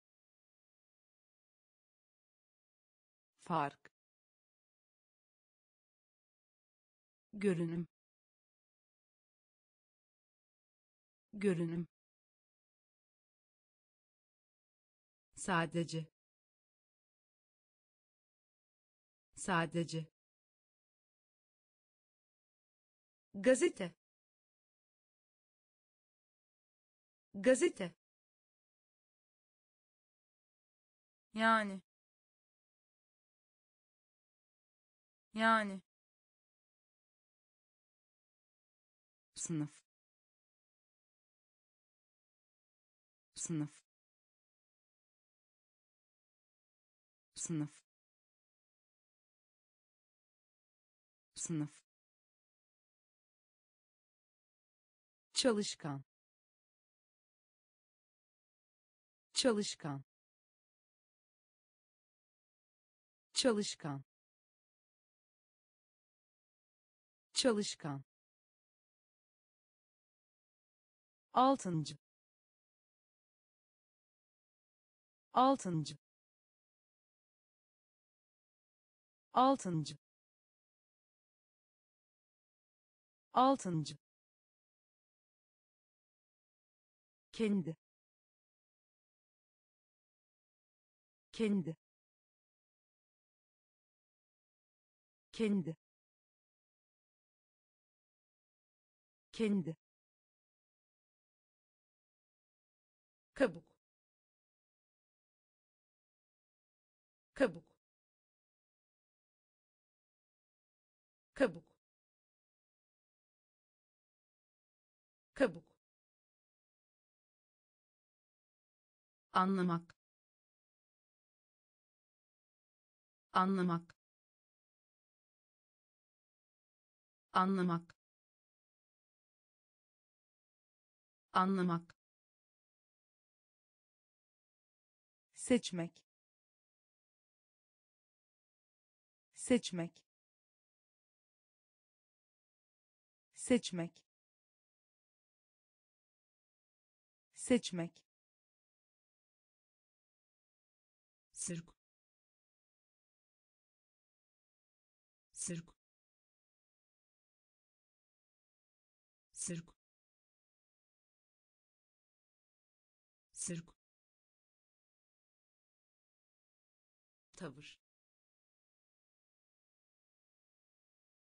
S3: Fark.
S2: Görünüm. Görünüm. Sadece. Sadece gazete. Gazete.
S3: Yani. Yani.
S2: Sınıf. Sınıf. Sınıf. Sınıf çalışkan. Çalışkan. Çalışkan. Çalışkan. Altıncı. Altıncı. Altıncı. Altıncı kendi. Kendi. Kendi. Kendi.
S1: Kabuk. Kabuk. Kabuk
S2: anlamak anlamak anlamak anlamak. Seçmek seçmek. Seçmek seçmek
S1: sirk sirk Sırk. Sırk. Tavır.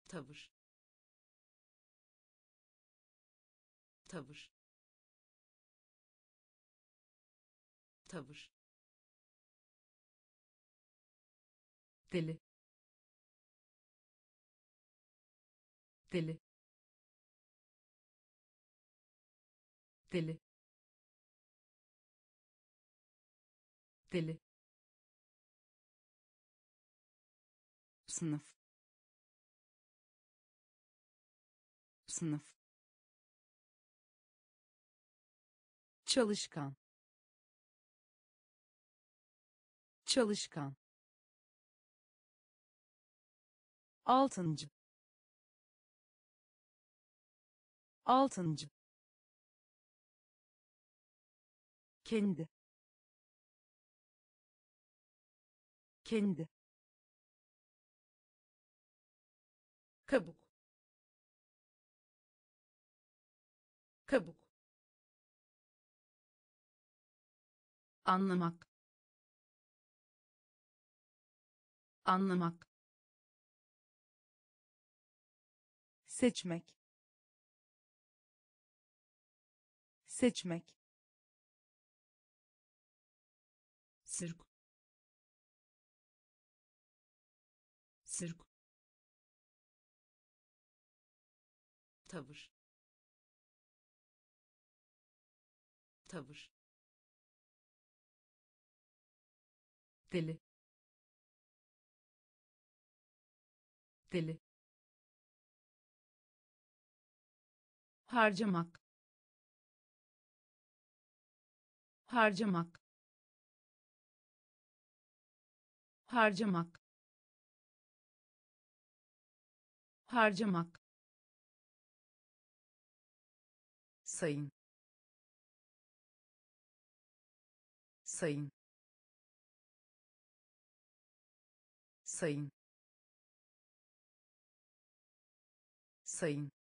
S1: Tavır. Tavır. Tavır.
S2: Deli. Deli. Deli. Deli. Sınıf. Sınıf. Çalışkan. Çalışkan altıncı. Altıncı. Kendi. Kendi.
S1: Kabuk. Kabuk.
S2: Anlamak. Anlamak seçmek seçmek
S1: Sırk. Sırk. Tavır. Tavır.
S2: deli deli harcamak. Harcamak. Harcamak. Harcamak. Sayın. Sayın. Sayın. Sayın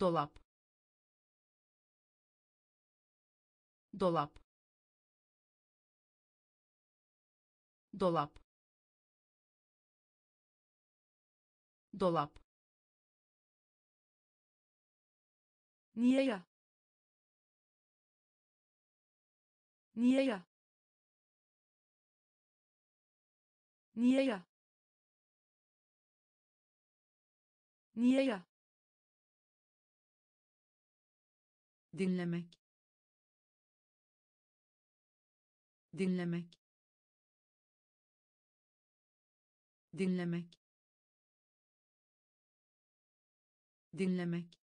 S2: dolap. Dolap. Dolap. Dolap. Niye ya? Niye ya? Niye ya? Niye ya dinlemek. Dinlemek. Dinlemek. Dinlemek.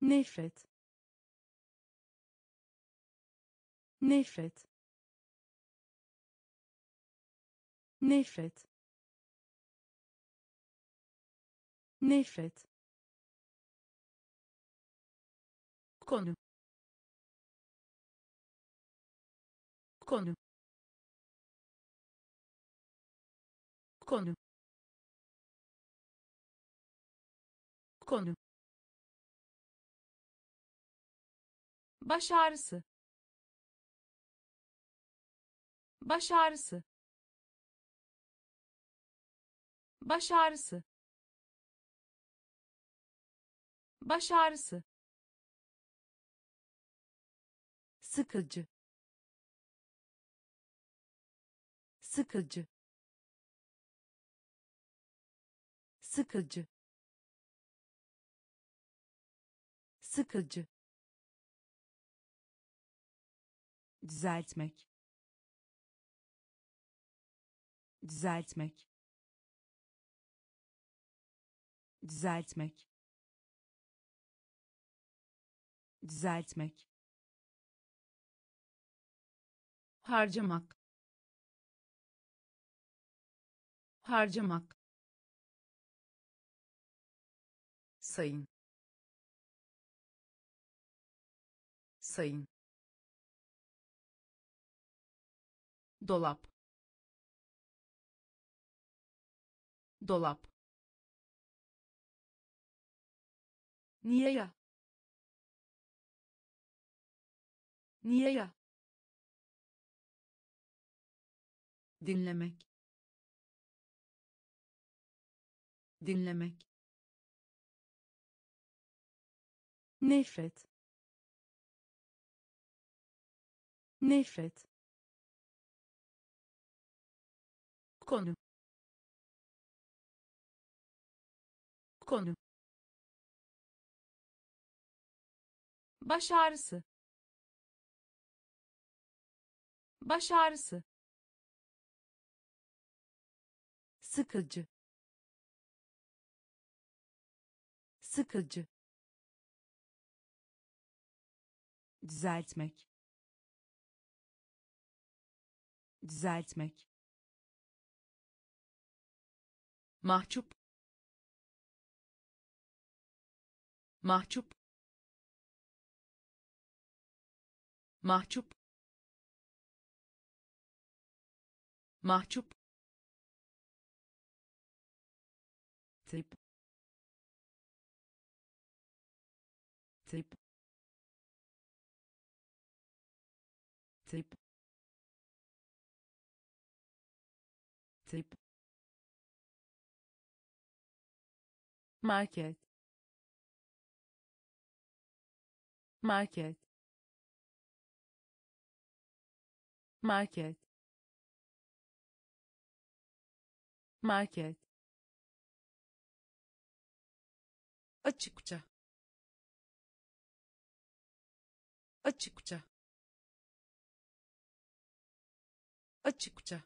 S2: Nefret. Nefret. Nefret. Nefret konu. Konu. Konu. Konu. Baş ağrısı. Baş ağrısı. Baş ağrısı. Baş ağrısı sıkıcı sıkıcı sıkıcı sıkıcı. Düzeltmek düzeltmek. Düzeltmek düzeltmek harcamak. Harcamak. Sayın. Sayın. Dolap. Dolap. Niye ya? Niye ya dinlemek. Dinlemek. Nefret. Nefret. Konu. Konu. Baş ağrısı. Baş ağrısı sıkıcı sıkıcı düzeltmek düzeltmek mahcup mahcup mahcup mahcup tip tip tip tip market market market market açıkça. Açıkça. Açıkça.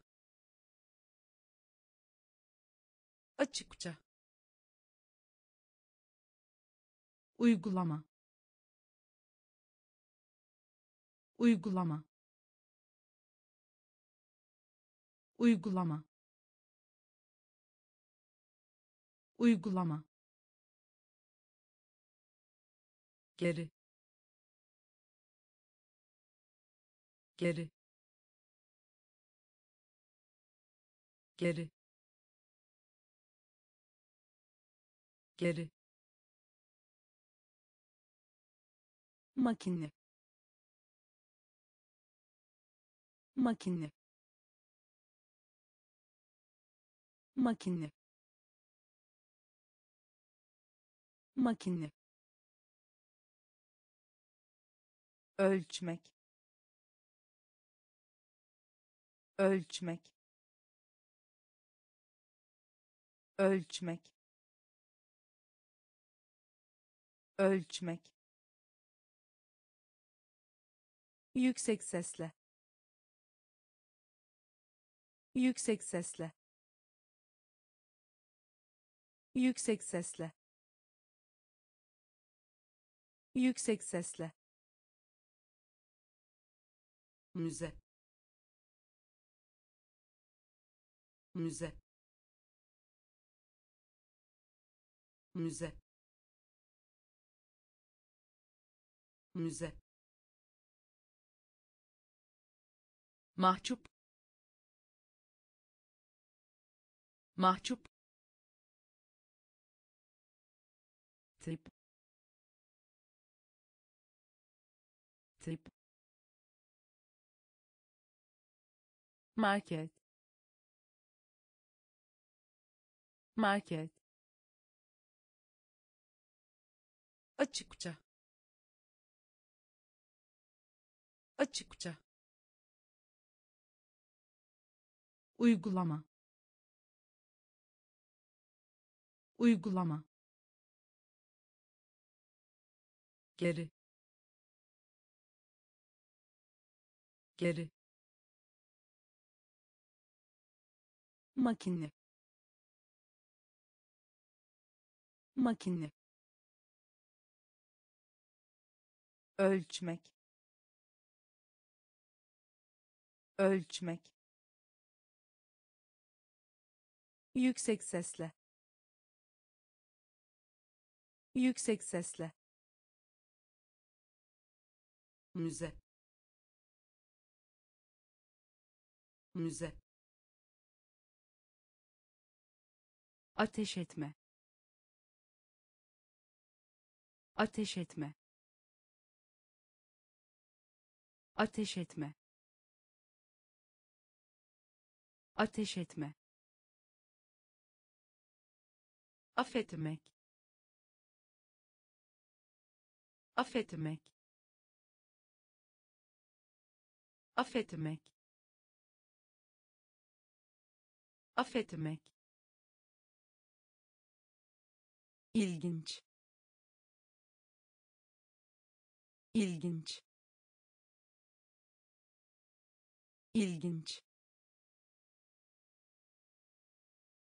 S2: Açıkça. Uygulama. Uygulama. Uygulama. Uygulama geri. Geri. Geri. Geri. Makine. Makine. Makine. Makine ölçmek. Ölçmek. Ölçmek. Ölçmek. Yüksek sesle. Yüksek sesle. Yüksek sesle. Yüksek sesle müze. Müze. Müze. Müze. Mahcup. Mahcup. Tip tip market. Market. Açıkça. Açıkça. Uygulama. Uygulama. Geri. Geri makine. Makine. Ölçmek. Ölçmek. Yüksek sesle. Yüksek sesle. Müze. Müze ateş etme. Ateş etme. Ateş etme. Ateş etme. Affetmek. Affetmek. Affetmek. Affetmek ilginç. İlginç. İlginç.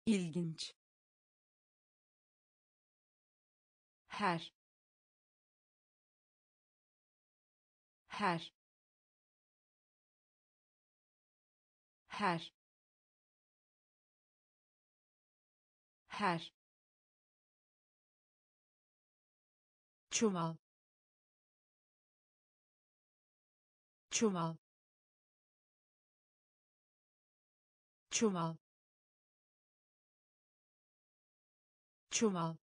S2: İlginç. Her. Her. Her. Her çuval. Çuval. Çuval. Çuval.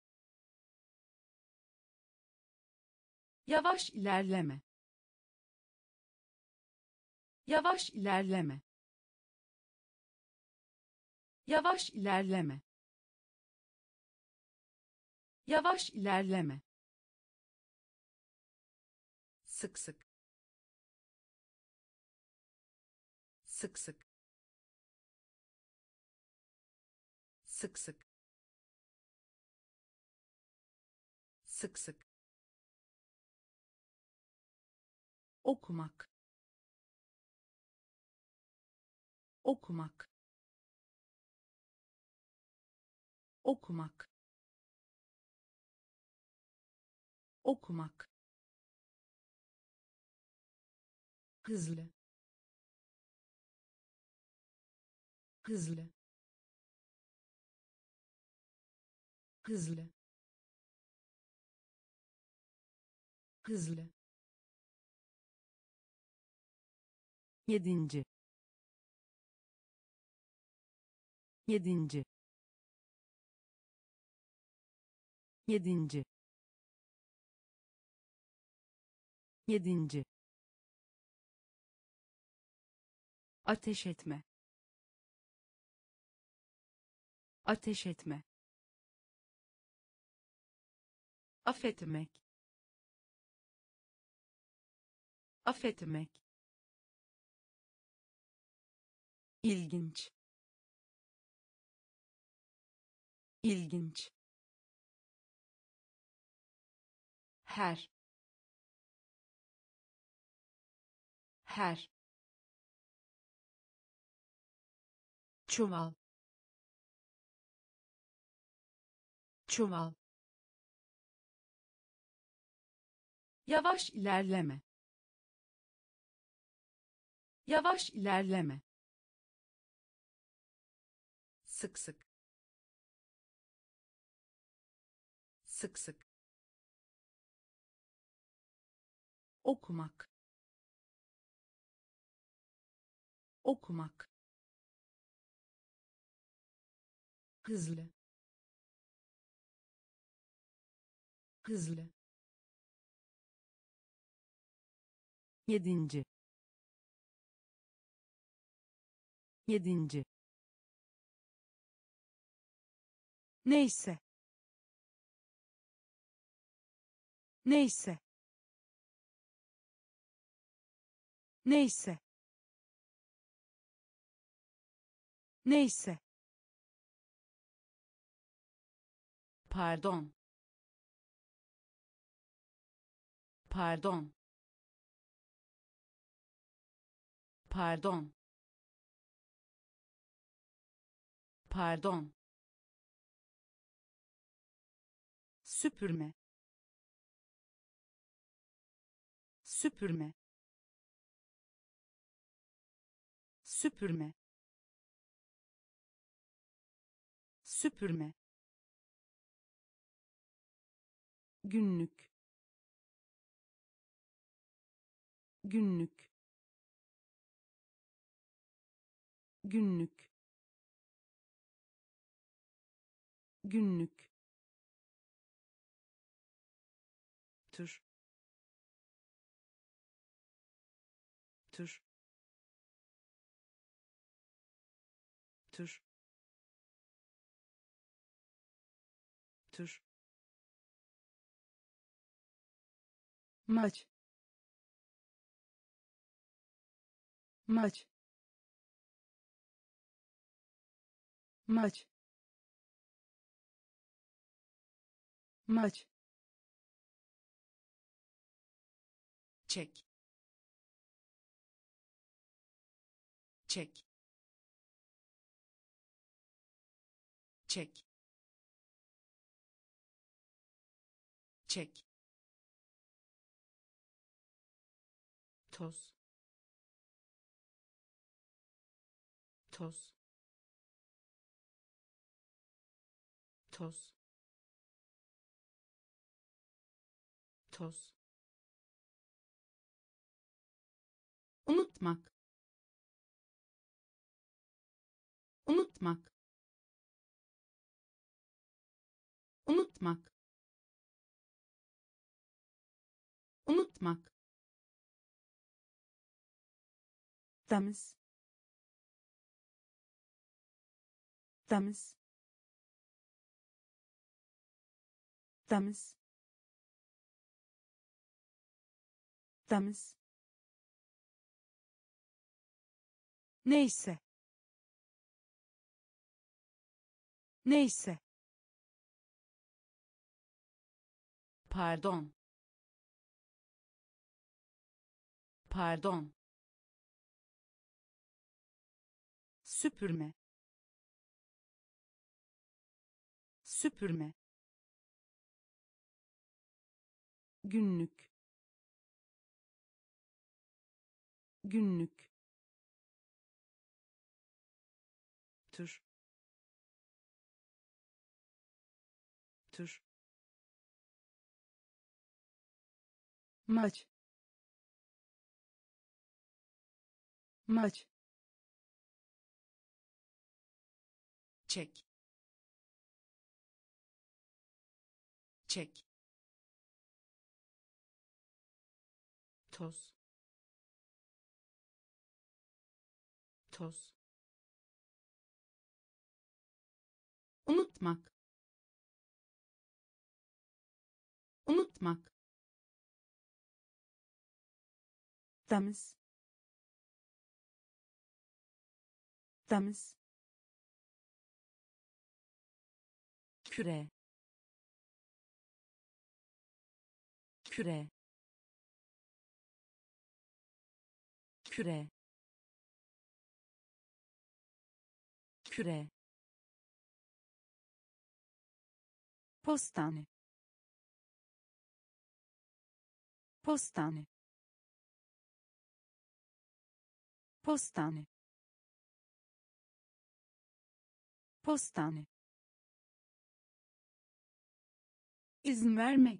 S2: Yavaş ilerleme. Yavaş ilerleme. Yavaş ilerleme. Yavaş ilerleme sık sık. Sık sık. Sık sık. Sık sık. Okumak. Okumak. Okumak. Okumak hızlı. Hızlı. Hızlı. Hızlı. Yedinci. Yedinci. Yedinci. Yedinci ateş etme. Ateş etme. Affetmek. Affetmek. İlginç. İlginç. Her. Her çuval. Çuval. Yavaş ilerleme. Yavaş ilerleme. Sık sık. Sık sık. Okumak. Okumak hızlı. Hızlı. Yedinci. Yedinci. Neyse. Neyse. Neyse. Neyse pardon. Pardon. Pardon. Pardon. Süpürme. Süpürme. Süpürme. Süpürme günlük. Günlük. Günlük. Günlük. Tür. Tür. Tür. Tür maç. Maç. Maç. Maç.
S1: Çek. Çek. Çek. Çek toz. Toz. Toz. Toz.
S2: Unutmak. Unutmak. Unutmak. Unutmak temiz temiz temiz temiz neyse. Neyse.
S1: Pardon. Pardon
S2: süpürme süpürme günlük günlük tür tür maç maç
S1: çek. Çek. Toz. Toz.
S2: Unutmak. Unutmak. Temiz. Temiz
S1: küre küre küre küre.
S2: Postane postane postane postane izin vermek.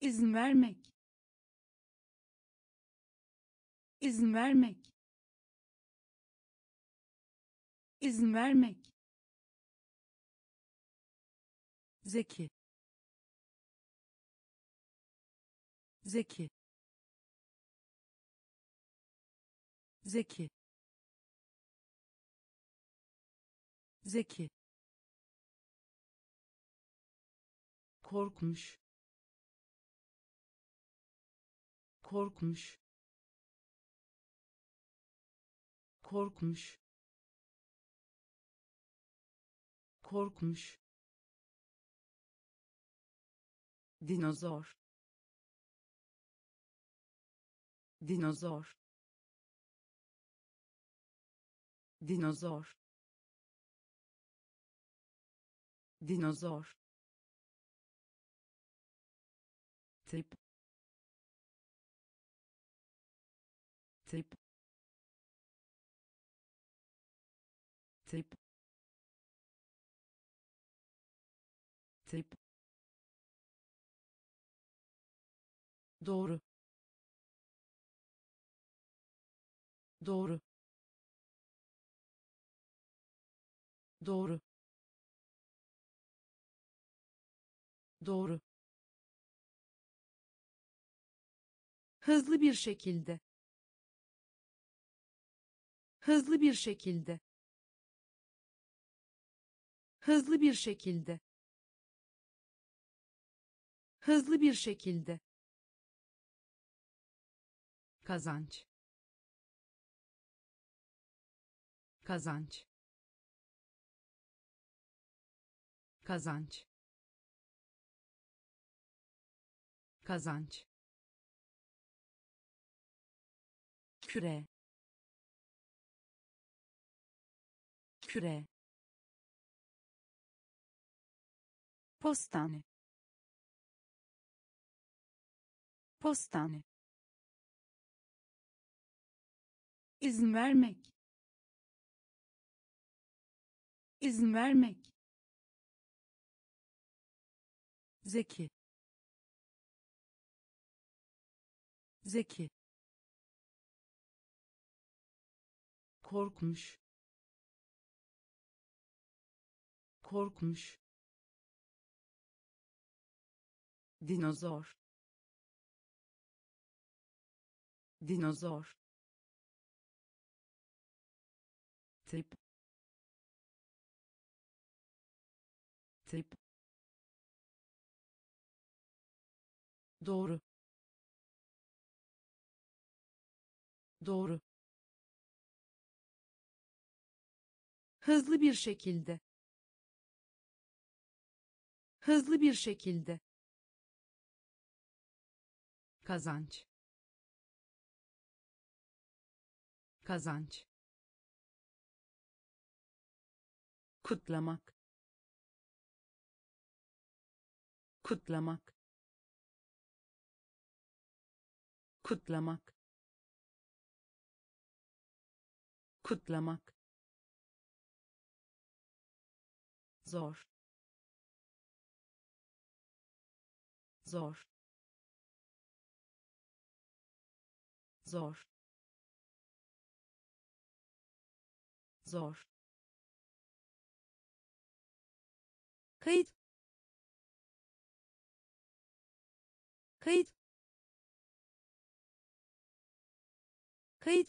S2: İzin vermek. İzin vermek. İzin vermek. Zeki. Zeki. Zeki. Zeki
S1: korkmuş. Korkmuş. Korkmuş. Korkmuş. Dinozor. Dinozor. Dinozor. Dinozor tip. Tip. Tip. Tip. Doğru. Doğru. Doğru. Doğru
S2: hızlı bir şekilde. Hızlı bir şekilde. Hızlı bir şekilde. Hızlı bir şekilde.
S1: Kazanç. Kazanç. Kazanç. Kazanç
S2: küre küre postane postane izin vermek izin vermek zeki zeki
S1: korkmuş. Korkmuş. Dinozor. Dinozor. Tip. Tip. Doğru. Doğru
S2: hızlı bir şekilde. Hızlı bir şekilde.
S1: Kazanç. Kazanç. Kutlamak. Kutlamak. Kutlamak. Kutlamak zor. Zor. Zor. Zor.
S2: Kayıt. Kayıt. Kayıt.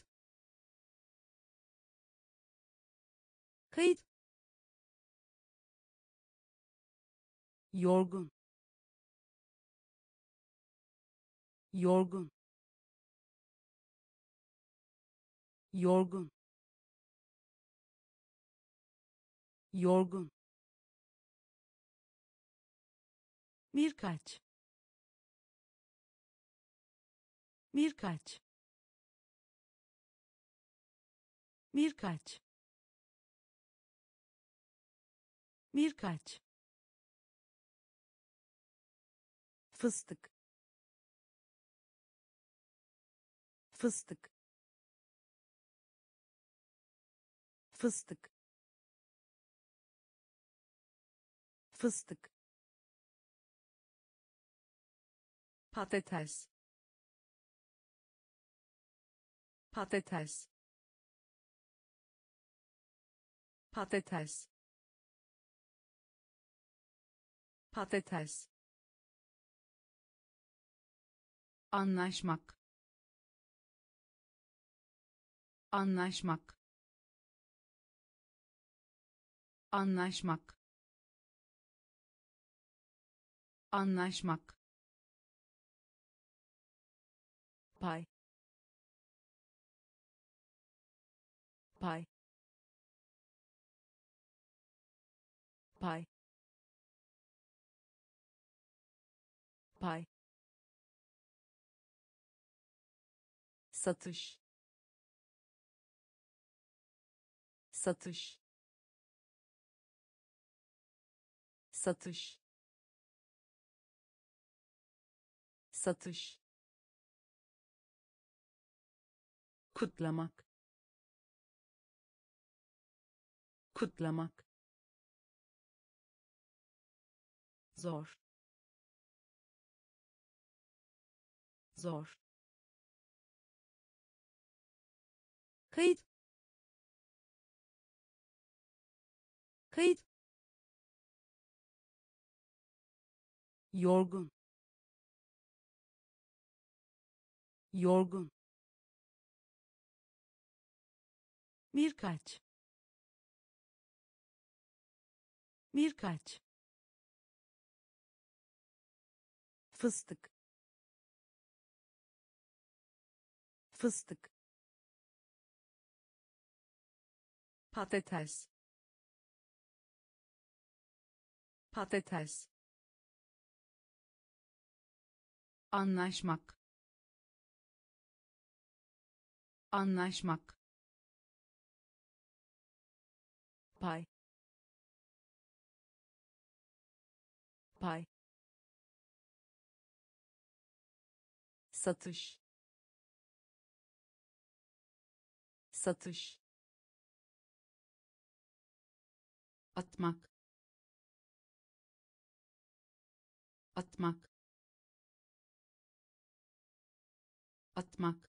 S2: Kayıt
S1: yorgun. Yorgun. Yorgun. Yorgun.
S2: Birkaç. Birkaç. Birkaç. Birkaç fıstık. Fıstık. Fıstık. Fıstık.
S1: Patates. Patates. Patates. Patates anlaşmak. Anlaşmak. Anlaşmak. Anlaşmak. Pay. Pay. Pay. Pay satış. Satış. Satış. Satış. Kutlamak. Kutlamak. Zor. Zor
S2: kayıt. Kayıt. Yorgun. Yorgun. Birkaç. Birkaç. Fıstık. Fıstık patates. Patates.
S3: Anlaşmak. Anlaşmak.
S2: Pay. Pay. Satış. Satış
S3: atmak. Atmak. Atmak.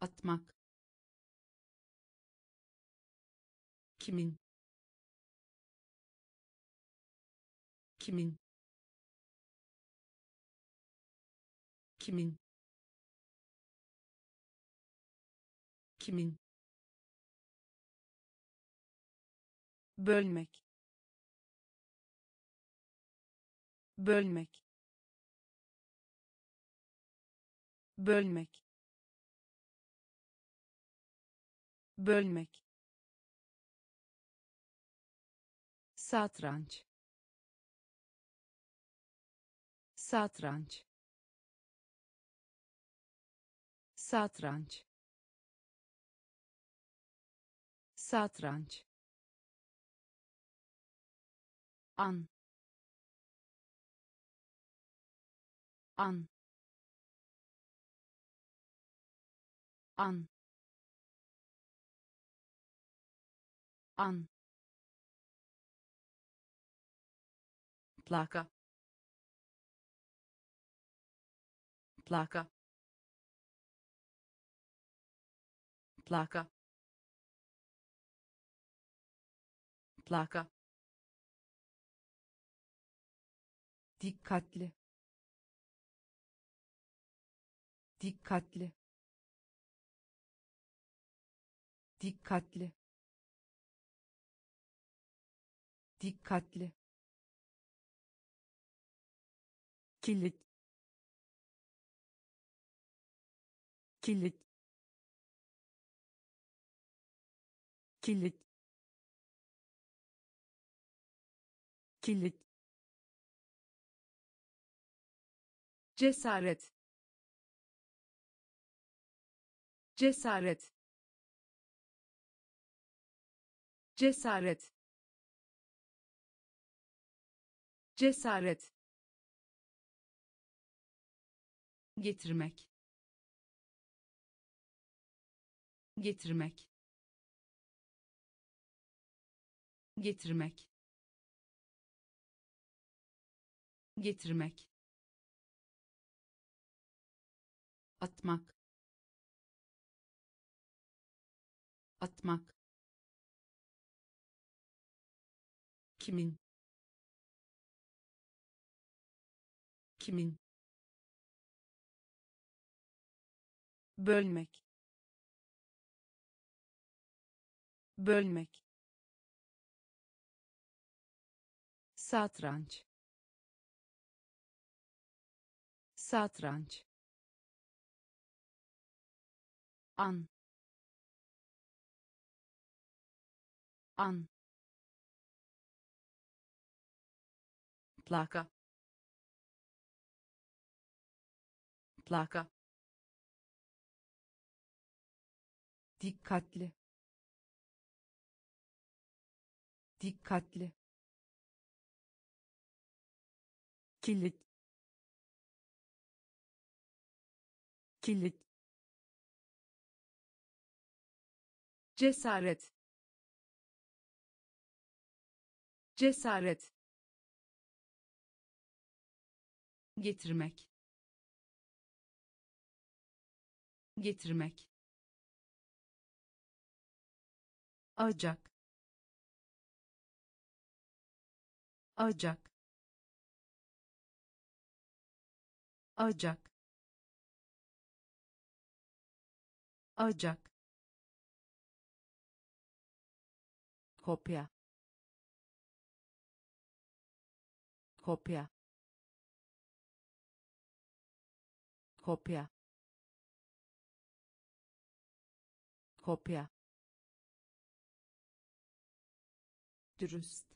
S3: Atmak.
S2: Kimin? Kimin? Kimin? Kimin bölmek. Bölmek. Bölmek. Bölmek. Satranç. Satranç. Satranç. Satranç an. An. An. An.
S3: Plaka. Plaka. Plaka. Plaka
S2: dikkatli. Dikkatli. Dikkatli. Dikkatli. Kilit. Kilit. Kilit. Kilit cesaret. Cesaret. Cesaret. Cesaret.
S3: Getirmek. Getirmek. Getirmek. Getirmek atmak. Atmak.
S2: Kimin? Kimin? Bölmek. Bölmek. Satranç. Satranç an. An.
S3: Plaka plaka
S2: dikkatli. Dikkatli. Kilit. Kilit cesaret cesaret
S3: getirmek getirmek Acak. Acak. Acak. Acak.
S1: Kopya. Kopya. Kopya. Kopya.
S2: Dürüst.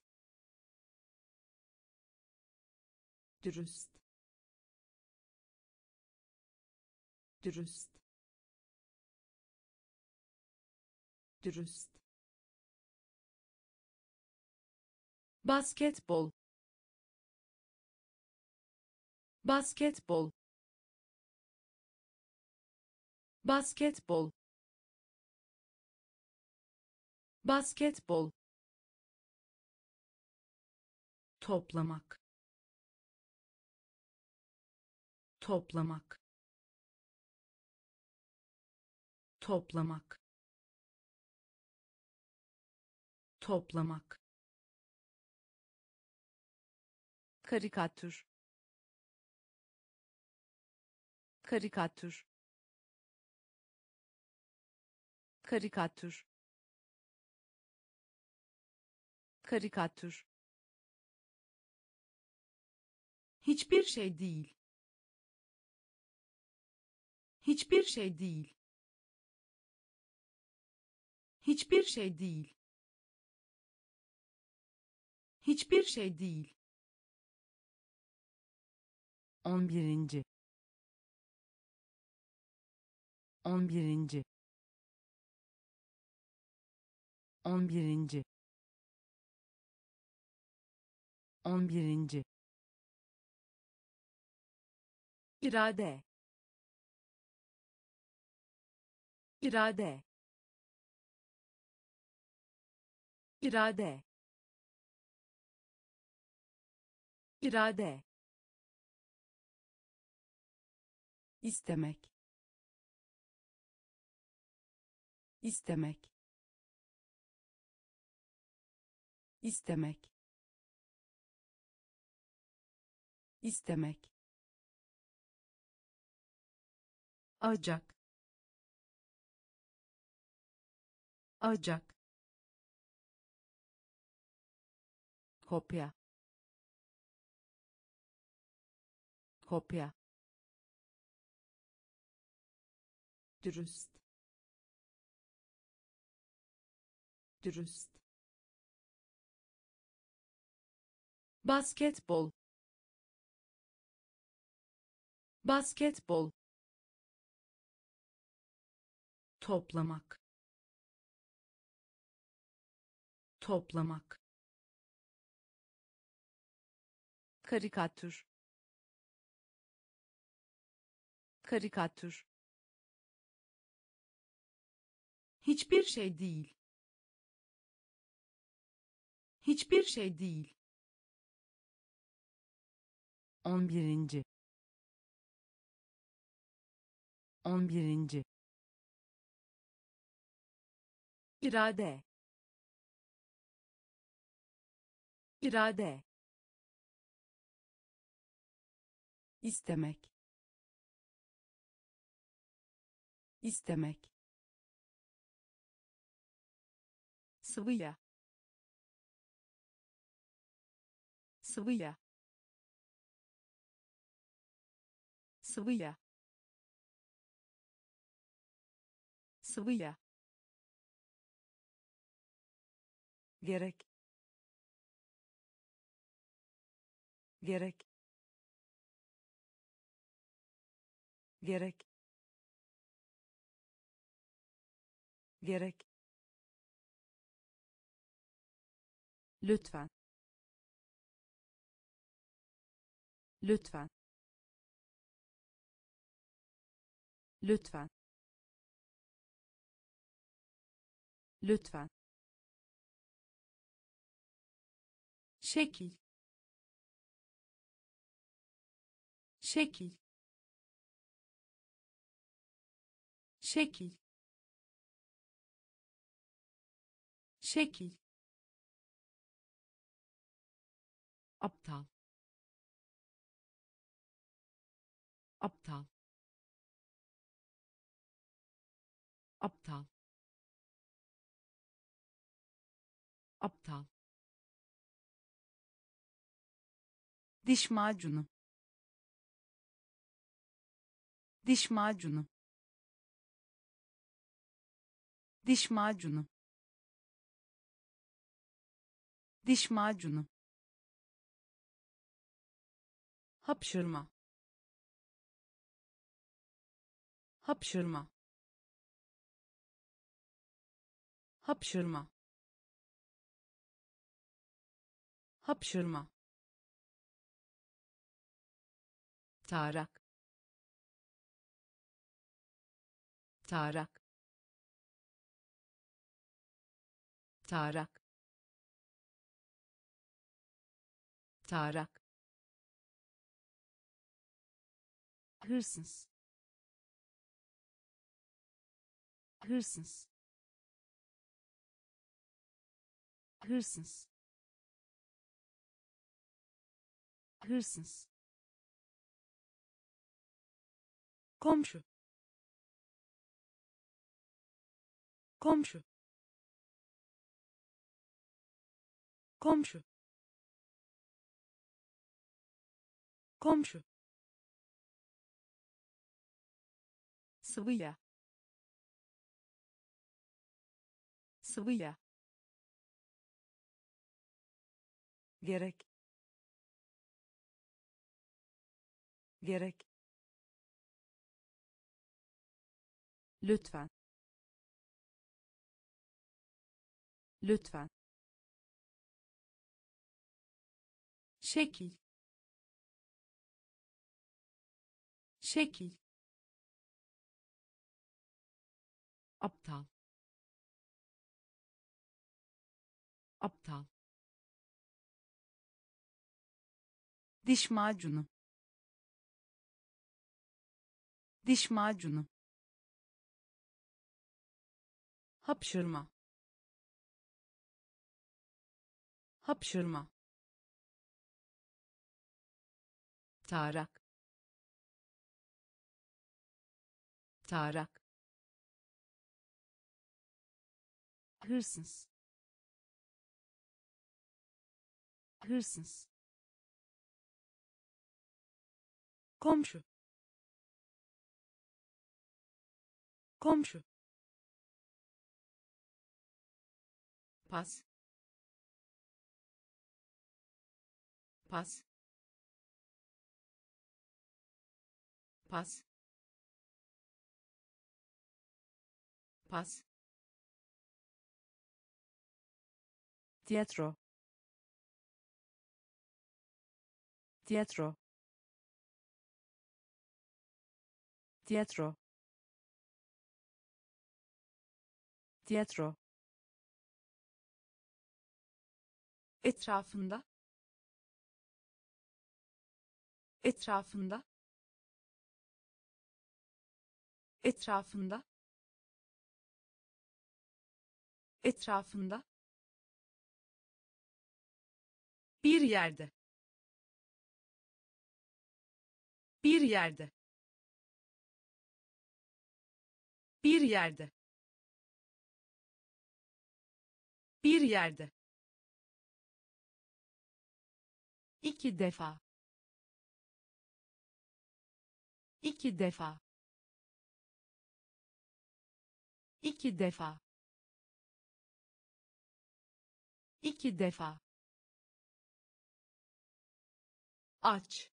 S2: Dürüst. Dürüst. Dürüst
S3: basketbol. Basketbol. Basketbol. Basketbol. Toplamak. Toplamak. Toplamak. Toplamak
S1: karikatür. Karikatür. Karikatür. Karikatür.
S3: Hiçbir şey değil. Hiçbir şey değil. Hiçbir şey değil. Hiçbir şey değil
S1: on birinci. On birinci. On birinci. On birinci. İrade. İrade. İrade. İrade istemek. İstemek. İstemek. İstemek.
S3: Acak. Acak.
S1: Kopya. Kopya
S2: dürüst. Dürüst.
S3: Basketbol. Basketbol. Toplamak. Toplamak.
S1: Karikatür. Karikatür
S3: hiçbir şey değil. Hiçbir şey değil.
S1: On birinci. On birinci. İrade. İrade. İstemek. İstemek sıvıya sıvıya sıvıya sıvıya gerek. Gerek. Gerek. Gerek lütfen. Lütfen. Lütfen. Lütfen.
S3: Şekil. Şekil. Şekil. Şekil aptal. Aptal. Aptal. Aptal. Diş macunu. Diş macunu. Diş macunu. Diş macunu hapşırma. Hapşırma. Hapşırma. Hapşırma. Tarak. Tarak. Tarak. Tarak hırsız. Hırsız. Hırsız. Hırsız. Komşu. Komşu. Komşu. Komşu sıvıya sıvıya gerek. Gerek.
S1: Lütfen. Lütfen.
S3: Şekil. Şekil aptal. Aptal. Diş macunu. Diş macunu. Hapşırma. Hapşırma. Tarak. Tarak hırsız. Hırsız. Komşu. Komşu. Pas. Pas. Pas. Pas
S1: tiyatro. Tiyatro. Tiyatro. Tiyatro.
S3: Etrafında. Etrafında. Etrafında. Etrafında bir yerde. Bir yerde. Bir yerde. Bir yerde. İki defa. İki defa. İki defa. İki defa aç.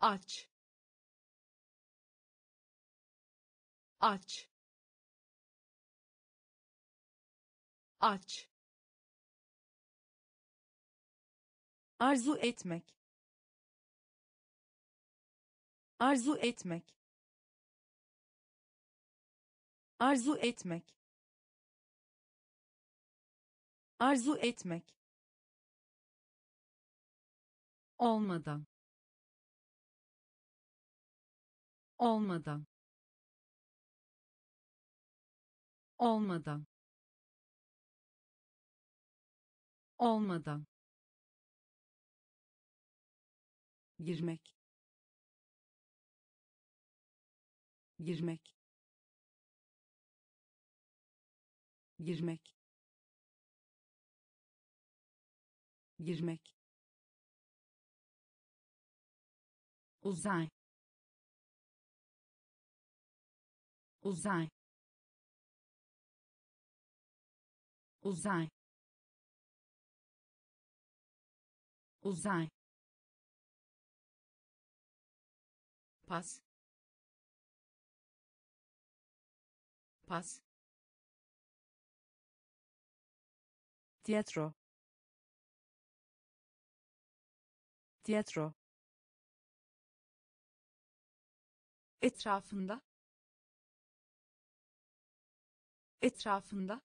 S3: Aç. Aç. Aç.
S1: Arzu etmek. Arzu etmek. Arzu etmek. Arzu etmek
S3: olmadan. Olmadan. Olmadan. Olmadan.
S1: Girmek. Girmek. Girmek. Girmek
S3: uzay uzay uzay uzay pas pas
S1: tiyatro tiyatro
S3: etrafında etrafında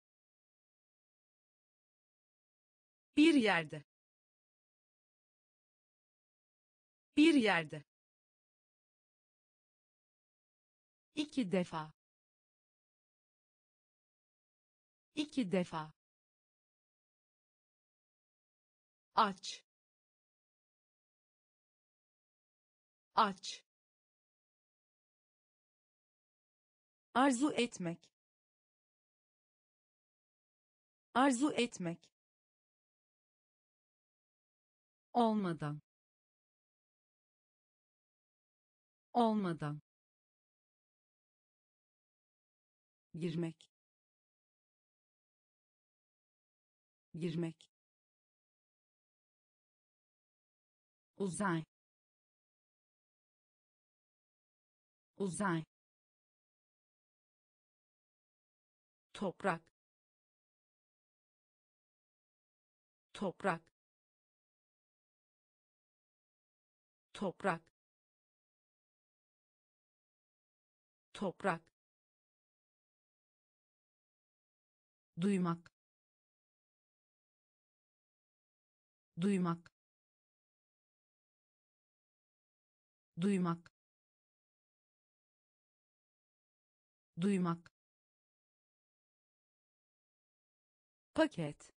S3: bir yerde bir yerde iki defa iki defa aç aç
S1: arzu etmek. Arzu etmek.
S3: Olmadan. Olmadan.
S1: Girmek. Girmek.
S3: Uzay. Uzay toprak. Toprak. Toprak. Toprak. Duymak. Duymak. Duymak. Duymak
S1: paket.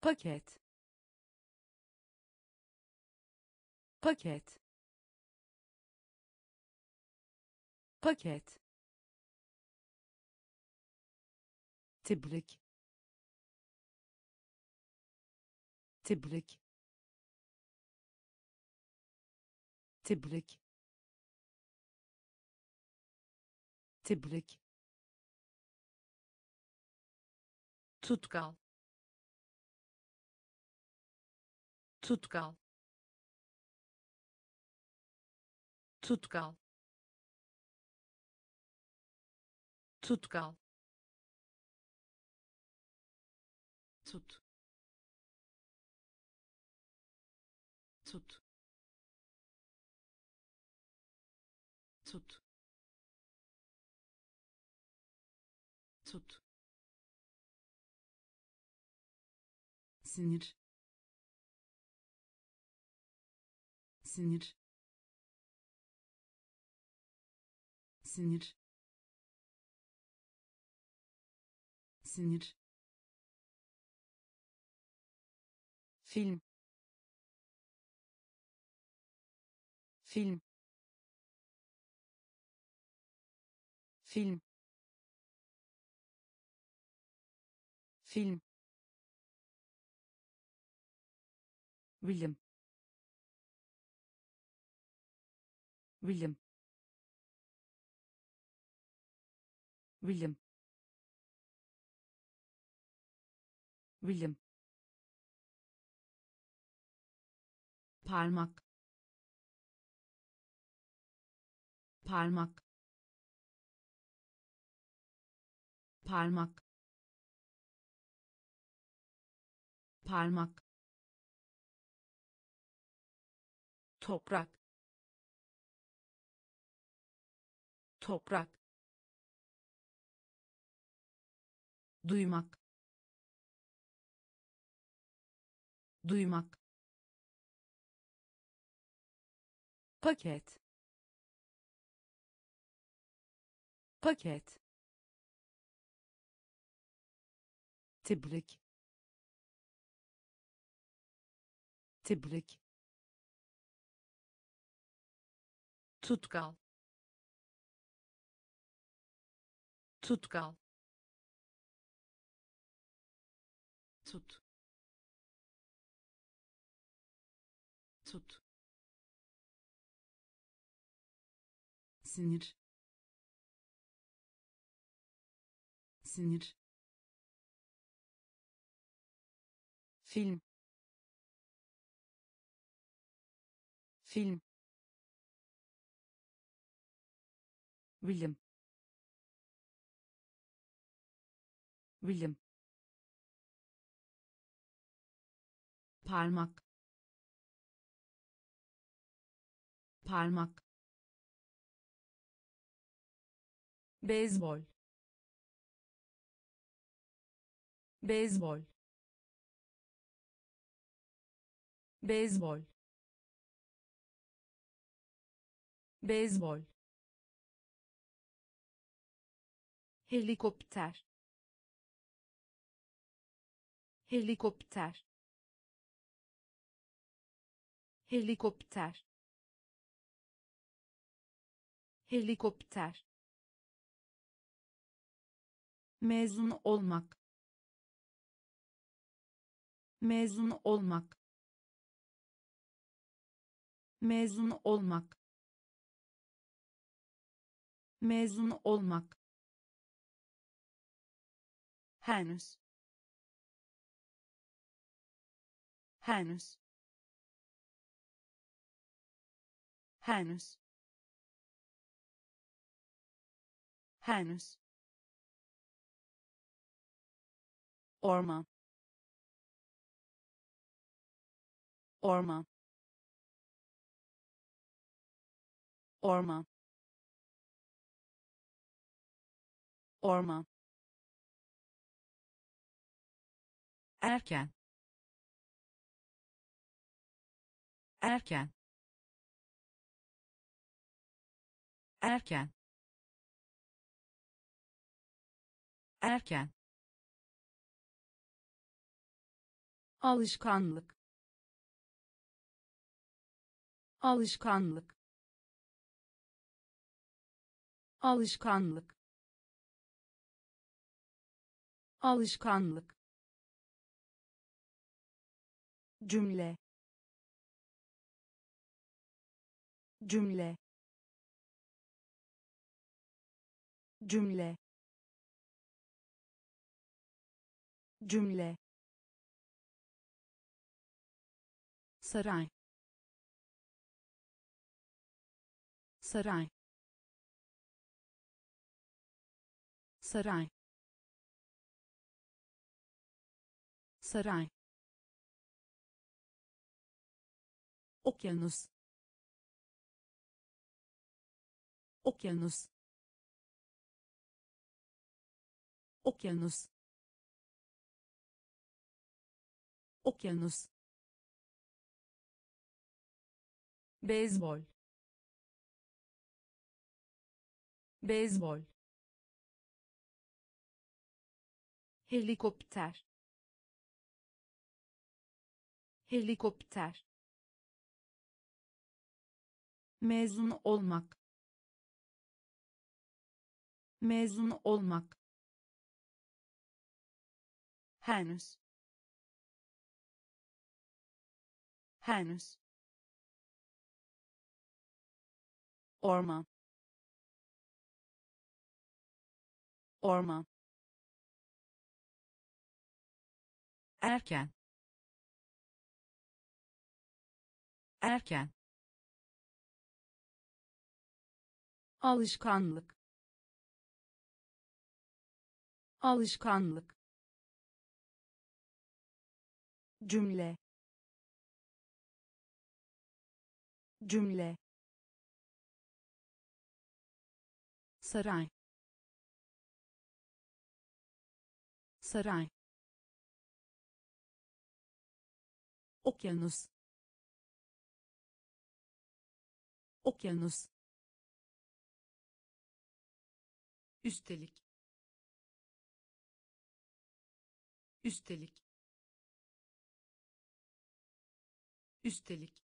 S1: Paket. Paket. Paket. Tebrik. Tebrik. Tebrik. Tebrik
S3: tutkal. Tutkal. Tutkal. Tutkal. Tut sinir. Sinir. Sinir. Sinir.
S1: Film. Film. Film. Film bilim. Bilim. Bilim. Bilim.
S3: Parmak. Parmak. Parmak. Parmak toprak. Toprak. Duymak. Duymak.
S1: Paket. Paket.
S3: Tebrik. Tebrik tutkal. Tutkal. Tut. Tut. Sinir. Sinir.
S1: Film. Film bilim. Bilim.
S3: Parmak. Parmak. Beyzbol. Beyzbol. Beyzbol. Beyzbol helikopter. Helikopter. Helikopter. Helikopter. Mezun olmak. Mezun olmak. Mezun olmak. Mezun olmak
S1: henüz. Henüz. Henüz. Henüz. Orman orman orman orman
S3: erken. Erken. Erken. Erken. Alışkanlık. Alışkanlık. Alışkanlık. Alışkanlık cümle. Cümle. Cümle. Cümle. Saray. Saray. Saray. Saray okyanus. Okyanus. Okyanus. Okyanus. Beyzbol. Beyzbol. Helikopter. Helikopter mezun olmak. Mezun olmak.
S1: Henüz. Henüz. Orman orman
S3: erken. Erken alışkanlık. Alışkanlık. Cümle. Cümle. Saray. Saray. Okyanus. Okyanus
S1: üstelik. Üstelik. Üstelik.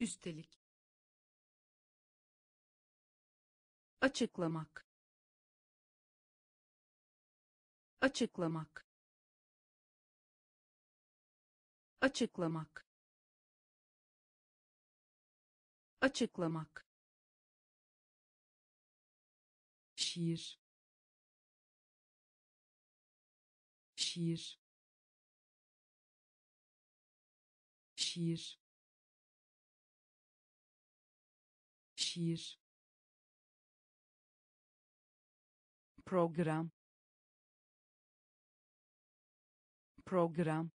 S1: Üstelik. Açıklamak. Açıklamak. Açıklamak. Açıklamak
S2: şiir şiir şiir şiir
S1: program. Program.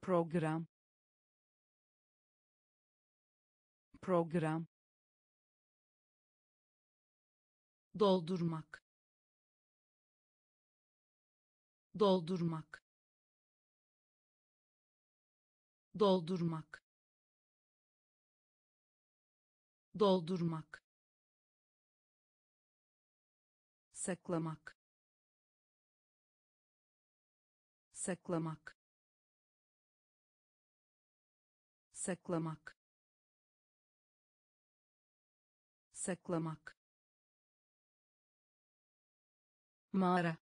S1: Program. Program
S2: doldurmak. Doldurmak. Doldurmak. Doldurmak.
S1: Saklamak. Saklamak. Saklamak. Saklamak mağara.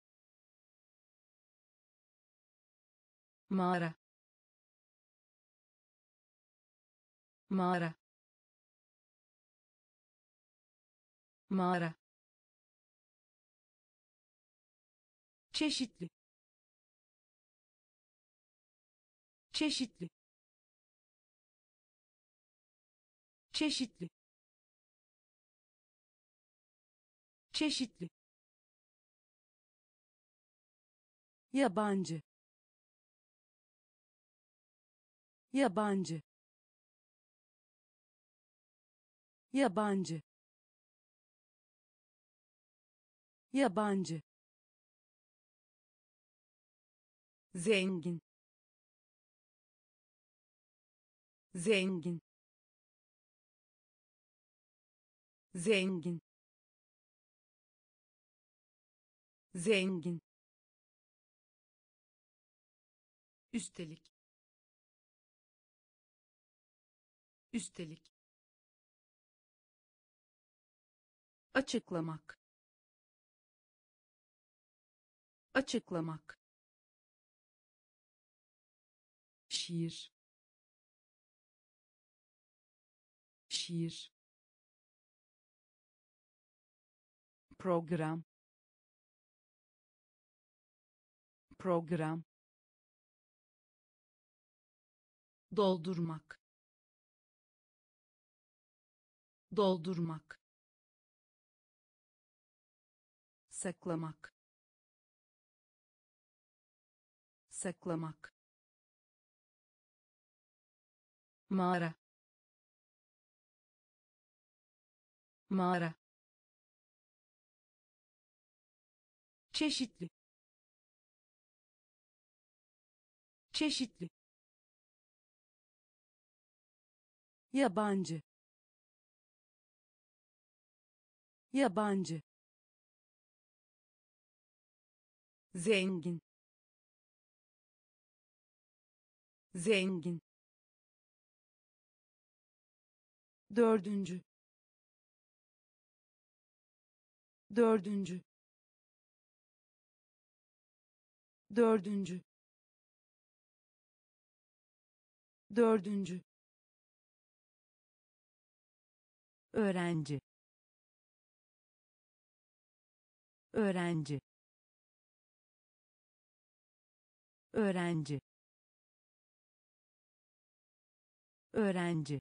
S1: Mağara. Mağara. Mağara. Çeşitli. Çeşitli. Çeşitli. Çeşitli yabancı. Yabancı. Yabancı. Yabancı. Zengin. Zengin. Zengin. Zengin üstelik. Üstelik. Açıklamak. Açıklamak.
S2: Şiir. Şiir.
S1: Program. Program
S2: doldurmak. Doldurmak.
S1: Saklamak. Saklamak. Mağara. Mağara.
S2: Çeşitli. Çeşitli
S1: yabancı. Yabancı. Zengin. Zengin. Dördüncü. Dördüncü. Dördüncü. Dördüncü öğrenci. Öğrenci. Öğrenci. Öğrenci.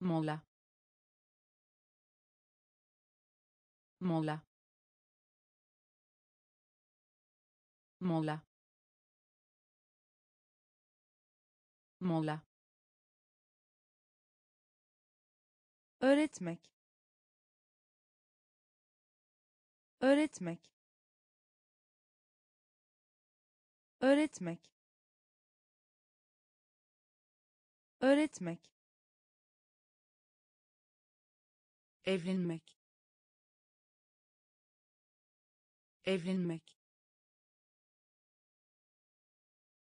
S1: Mola. Mola. Mola. Mola öğretmek. Öğretmek. Öğretmek. Öğretmek.
S2: Evlenmek. Evlenmek.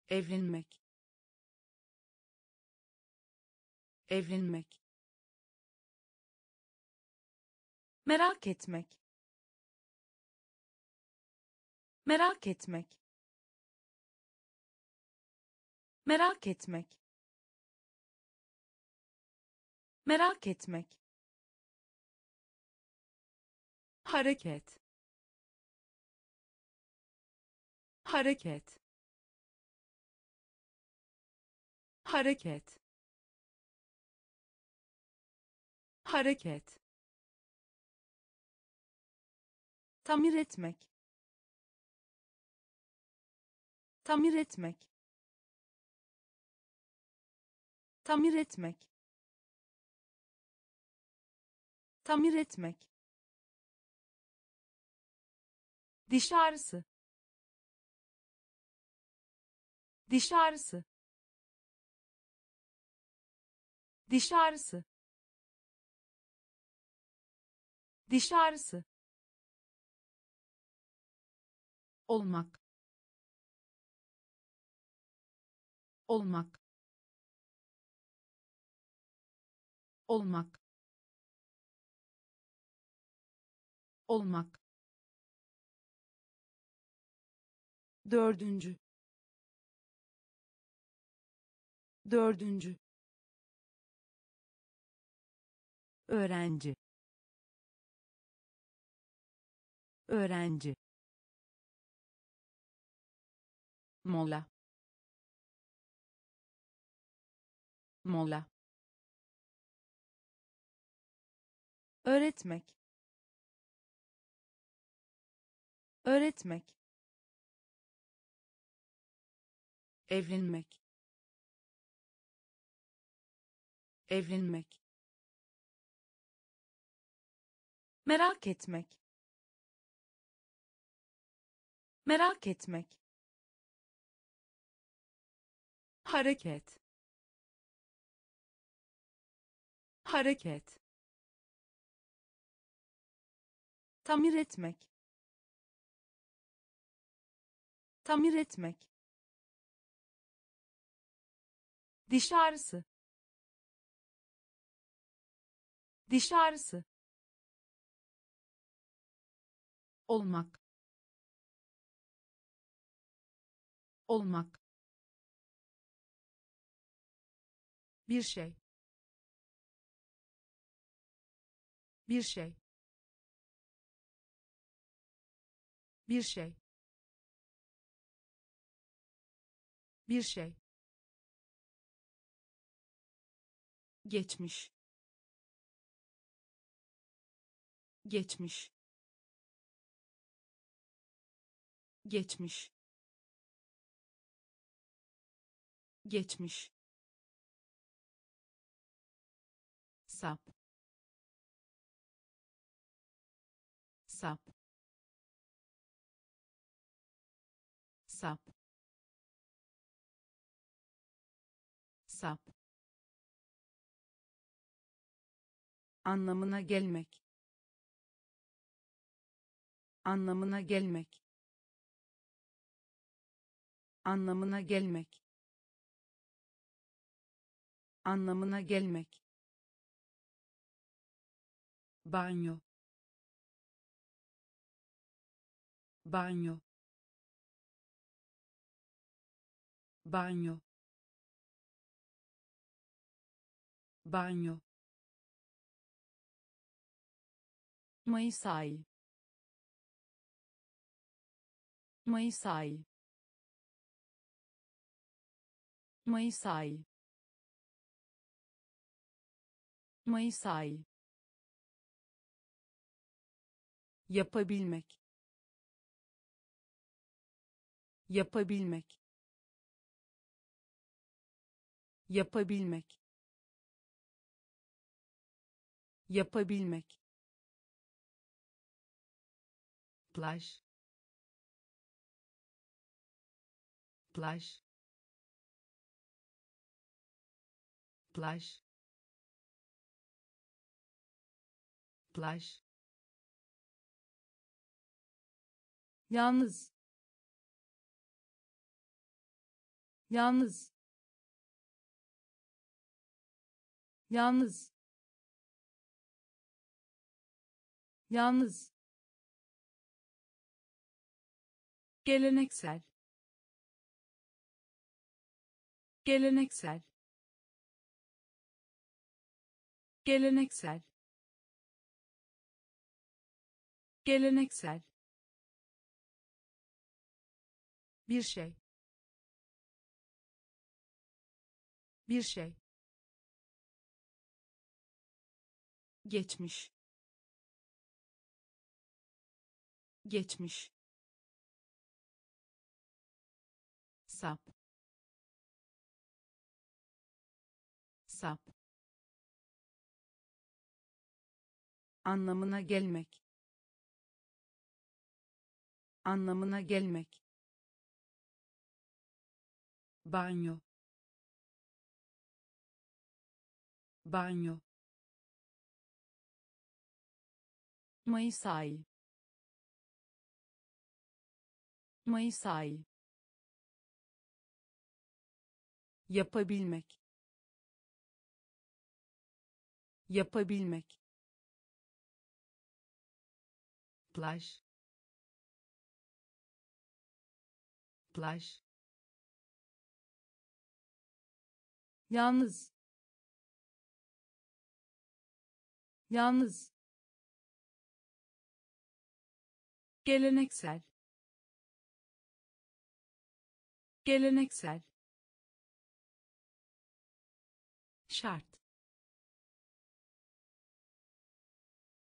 S2: Evlenmek. Evlenmek
S1: merak etmek. Merak etmek. Merak etmek. Merak etmek.
S2: Hareket. Hareket. Hareket. Hareket
S1: tamir etmek. Tamir etmek. Tamir etmek. Tamir etmek. Diş ağrısı. Diş ağrısı. Diş ağrısı. Diş ağrısı
S2: olmak. Olmak. Olmak. Olmak.
S3: Dördüncü. Dördüncü. Öğrenci. Öğrenci mola. Mola. Öğretmek. Öğretmek.
S2: Evlenmek. Evlenmek.
S1: Merak etmek. Merak etmek
S2: hareket. Hareket.
S1: Tamir etmek. Tamir etmek. Diş ağrısı. Diş ağrısı.
S2: Olmak. Olmak bir şey. Bir şey. Bir şey. Bir şey. Geçmiş. Geçmiş. Geçmiş. Geçmiş sap. Sap. Sap. Sap.
S3: Anlamına gelmek. Anlamına gelmek. Anlamına gelmek. Anlamına gelmek banyo banyo banyo banyo Mayıs ayı Mayıs ayı Mayıs ayı Mayıs ayı yapabilmek. Yapabilmek. Yapabilmek. Yapabilmek. Plaj. Plaj.
S2: Plaj. Plaj
S1: yalnız. Yalnız. Yalnız. Yalnız. Geleneksel. Geleneksel. Geleneksel. Geleneksel bir şey. Bir şey. Geçmiş. Geçmiş.
S2: Sap. Sap.
S1: Anlamına gelmek. Anlamına gelmek
S3: banyo. Banyo.
S1: Mayıs ayı. Mayıs ayı. Yapabilmek. Yapabilmek.
S2: Plaj. Plaj
S1: yalnız. Yalnız. Geleneksel. Geleneksel.
S2: Şart.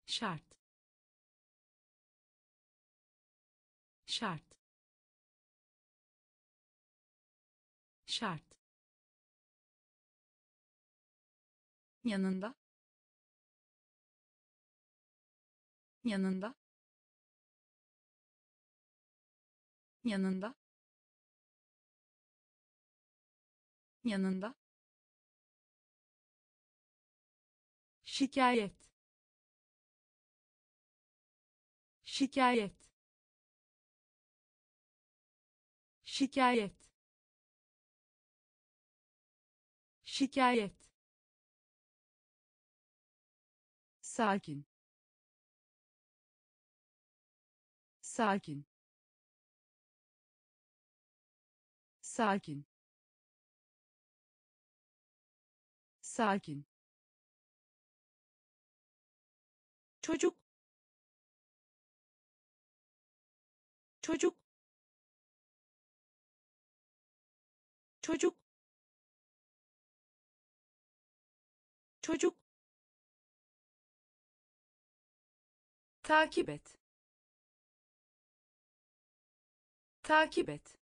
S2: Şart. Şart. Şart
S1: yanında? Yanında? Yanında? Yanında? Şikayet. Şikayet. Şikayet. Şikayet sakin. Sakin. Sakin. Sakin. Çocuk. Çocuk. Çocuk. Çocuk takip et. Takip et.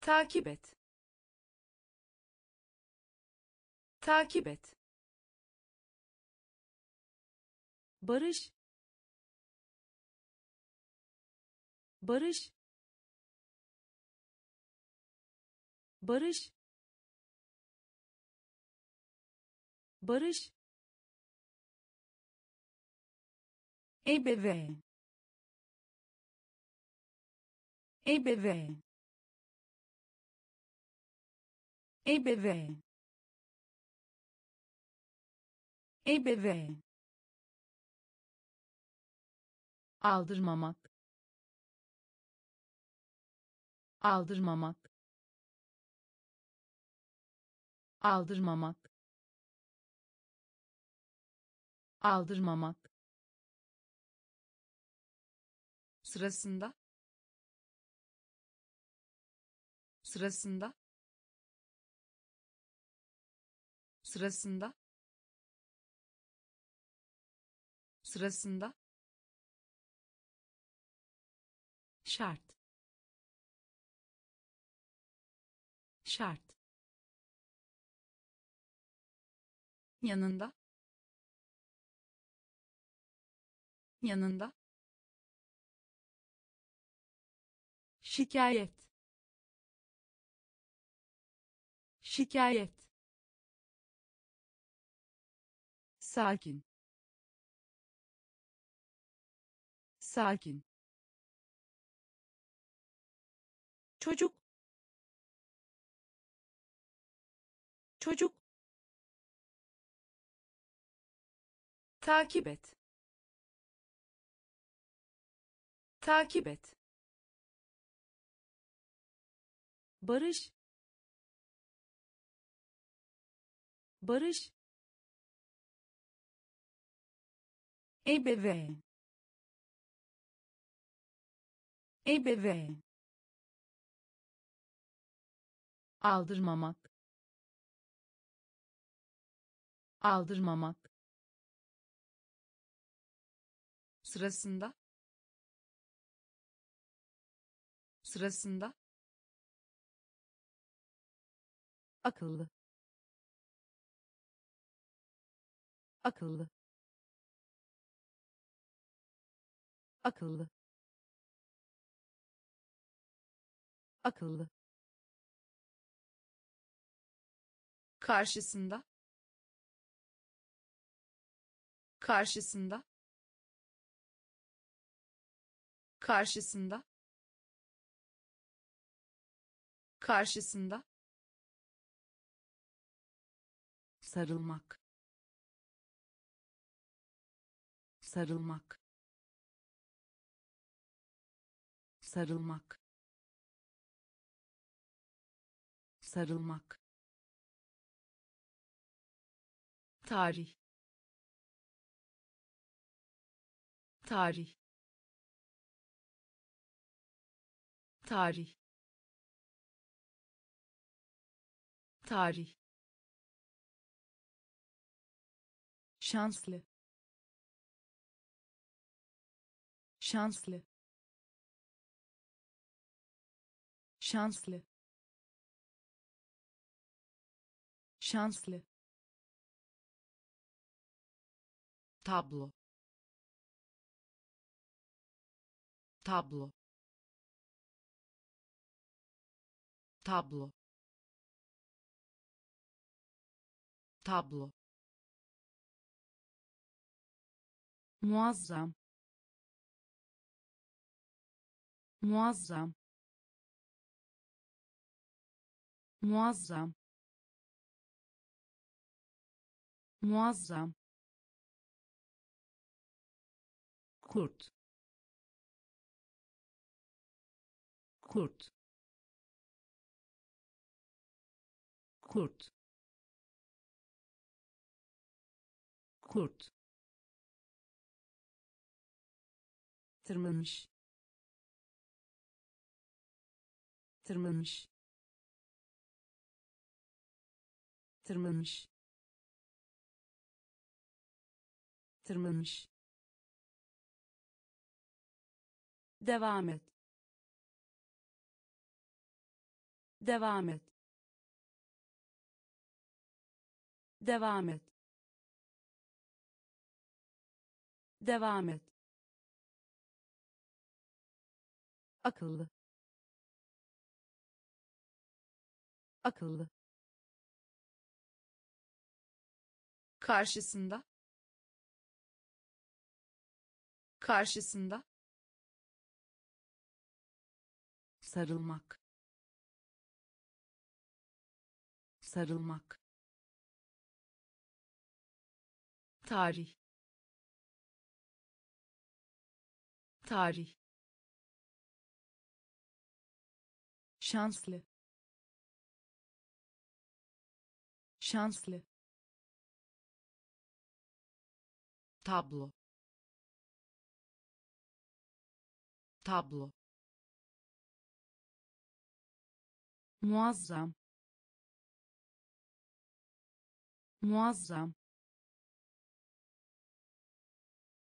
S1: Takip et. Takip et. Barış. Barış. Barış. Barış ebeveyn ebeveyn ebeveyn ebeveyn aldırmamak. Aldırmamak. Aldırmamak. Aldırmamak sırasında sırasında sırasında sırasında.
S2: Şart. Şart.
S1: Yanında. Yanında şikayet.
S3: Şikayet. Sakin. Sakin. Çocuk. Çocuk. Takip et. Takip et barış. Barış. Ebeveyn. Ebeveyn. Aldırmamak. Aldırmamak.
S1: Sırasında. Sırasında
S3: akıllı. Akıllı. Akıllı. Akıllı.
S1: Karşısında. Karşısında. Karşısında. Karşısında
S3: sarılmak sarılmak sarılmak sarılmak. Tarih tarih. Tarih tarih şanslı. Şanslı. Şanslı. Şanslı. Tablo. Tablo. Tablo. Tablo muazzam. Muazzam. Muazzam. Muazzam. Kurt. Kurt. Kurt. Kurt tırmanmış. Tırmanmış. Tırmanmış. Tırmanmış. Devam et. Devam et. Devam et. Devam et akıllı. Akıllı.
S1: Karşısında. Karşısında.
S3: Sarılmak. Sarılmak. Tarih. Tarih şanslı. Şanslı. Tablo. Tablo. Muazzam. Muazzam.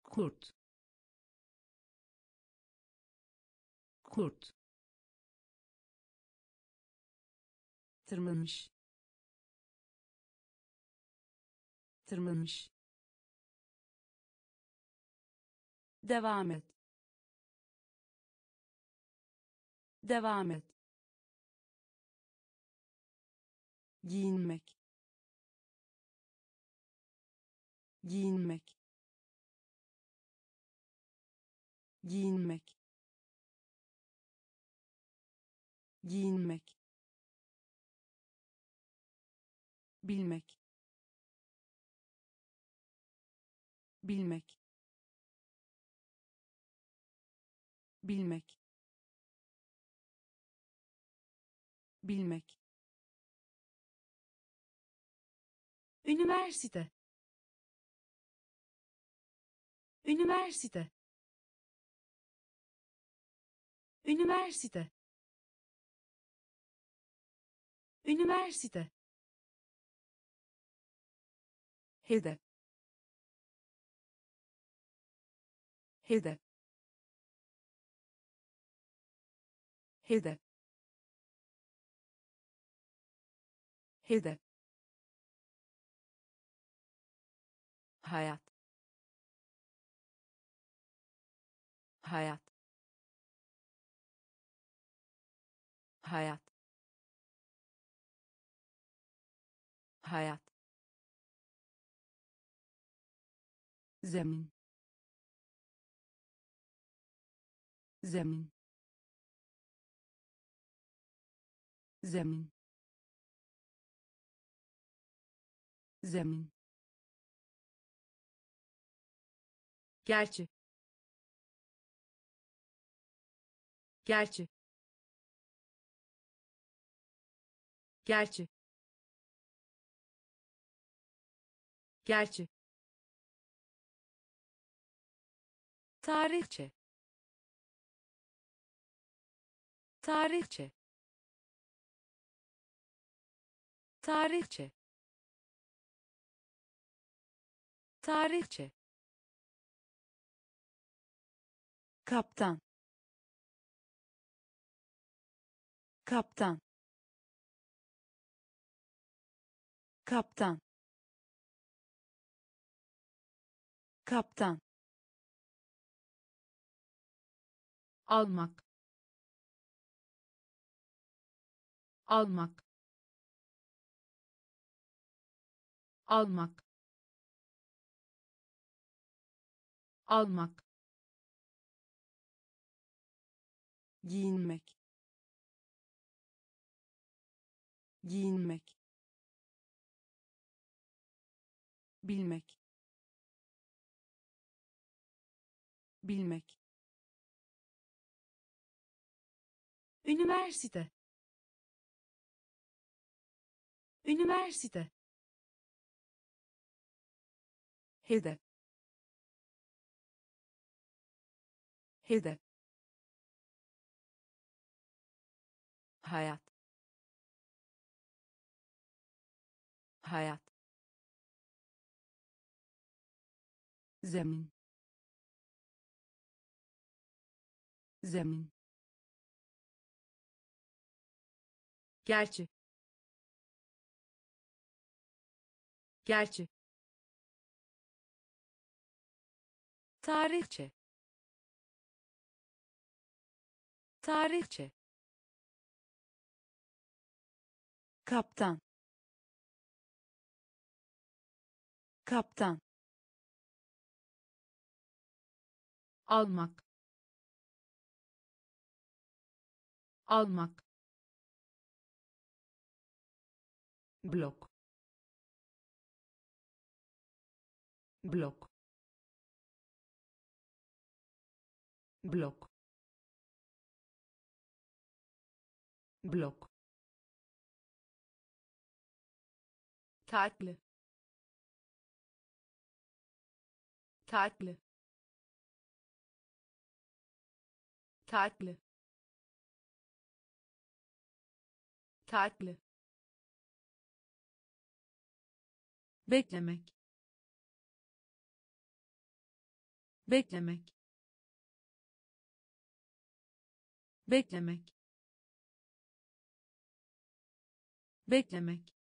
S3: Kurt. Kurt tırmanmış. Tırmanmış. Devam et. Devam et. Giyinmek. Giyinmek. Giyinmek. Giyinmek bilmek. Bilmek. Bilmek. Bilmek.
S2: Üniversite. Üniversite. Üniversite. Üniversite
S3: hedef hedef hedef hedef hayat. Hayat. Hayat. Hayat zemin zemin zemin zemin
S1: Gerçi. Gerçi. Gerçi. Gerçi.
S3: Tarihçe. Tarihçe. Tarihçe. Tarihçe. Kaptan. Kaptan. Kaptan. Kaptan
S1: almak. Almak. Almak. Almak.
S3: Giyinmek. Giyinmek. Bilmek. Bilmek
S2: üniversite. Üniversite.
S3: Hedef hedef hayat. Hayat. Zemin. Zemin
S1: Gerçi. Gerçi.
S3: tarihçe. Tarihçe. Kaptan. Kaptan.
S1: Almak. Almak
S3: blok. Blok. Blok. Blok.
S1: Tatlı. Tatlı. Tatlı. Tatlı beklemek. Beklemek. Beklemek. Beklemek.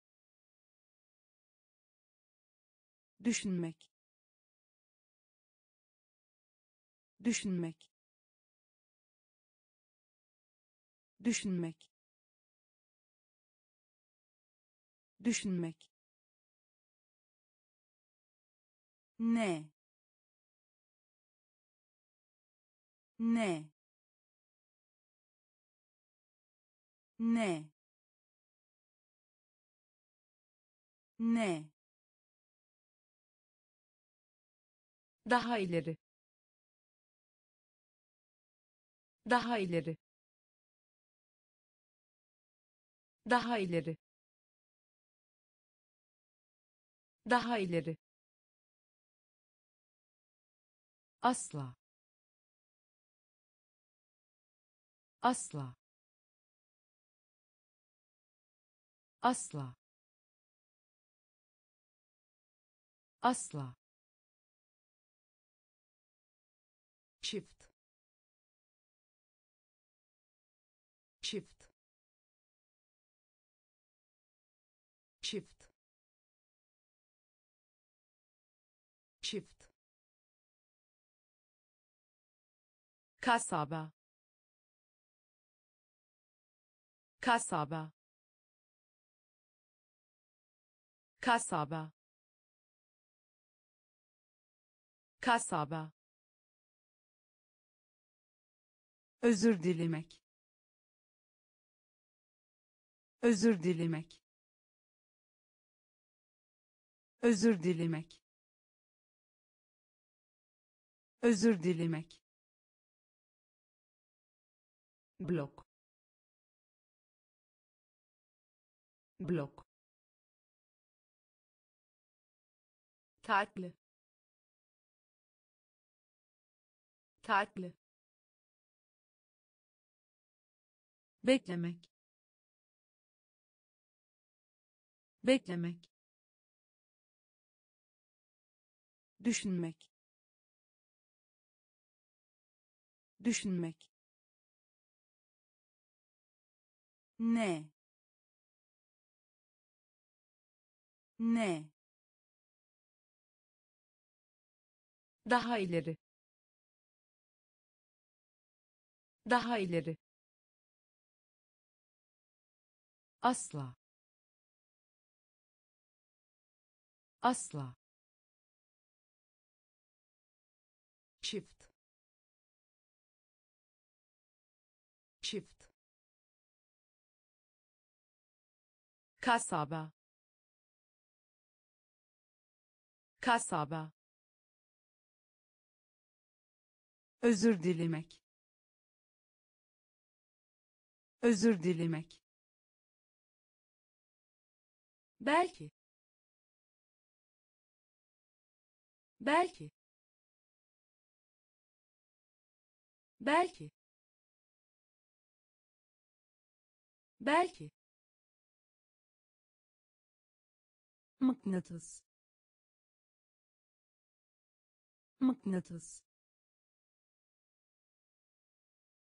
S3: Düşünmek. Düşünmek. Düşünmek. Düşünmek ne? Ne? Ne? Ne?
S1: Daha ileri. Daha ileri. Daha ileri. Daha ileri asla asla asla asla kasaba. Kasaba. Kasaba. Kasaba.
S3: Özür dilemek. Özür dilemek. Özür dilemek. Özür dilemek blok. Blok.
S1: Tatlı tatlı beklemek. Beklemek.
S3: Düşünmek. Düşünmek ne? Ne?
S1: Daha ileri. Daha ileri. Asla. Asla kasaba. Kasaba.
S3: Özür dilemek. Özür dilemek.
S1: Belki. Belki. Belki. Belki
S3: mıknatıs mıknatıs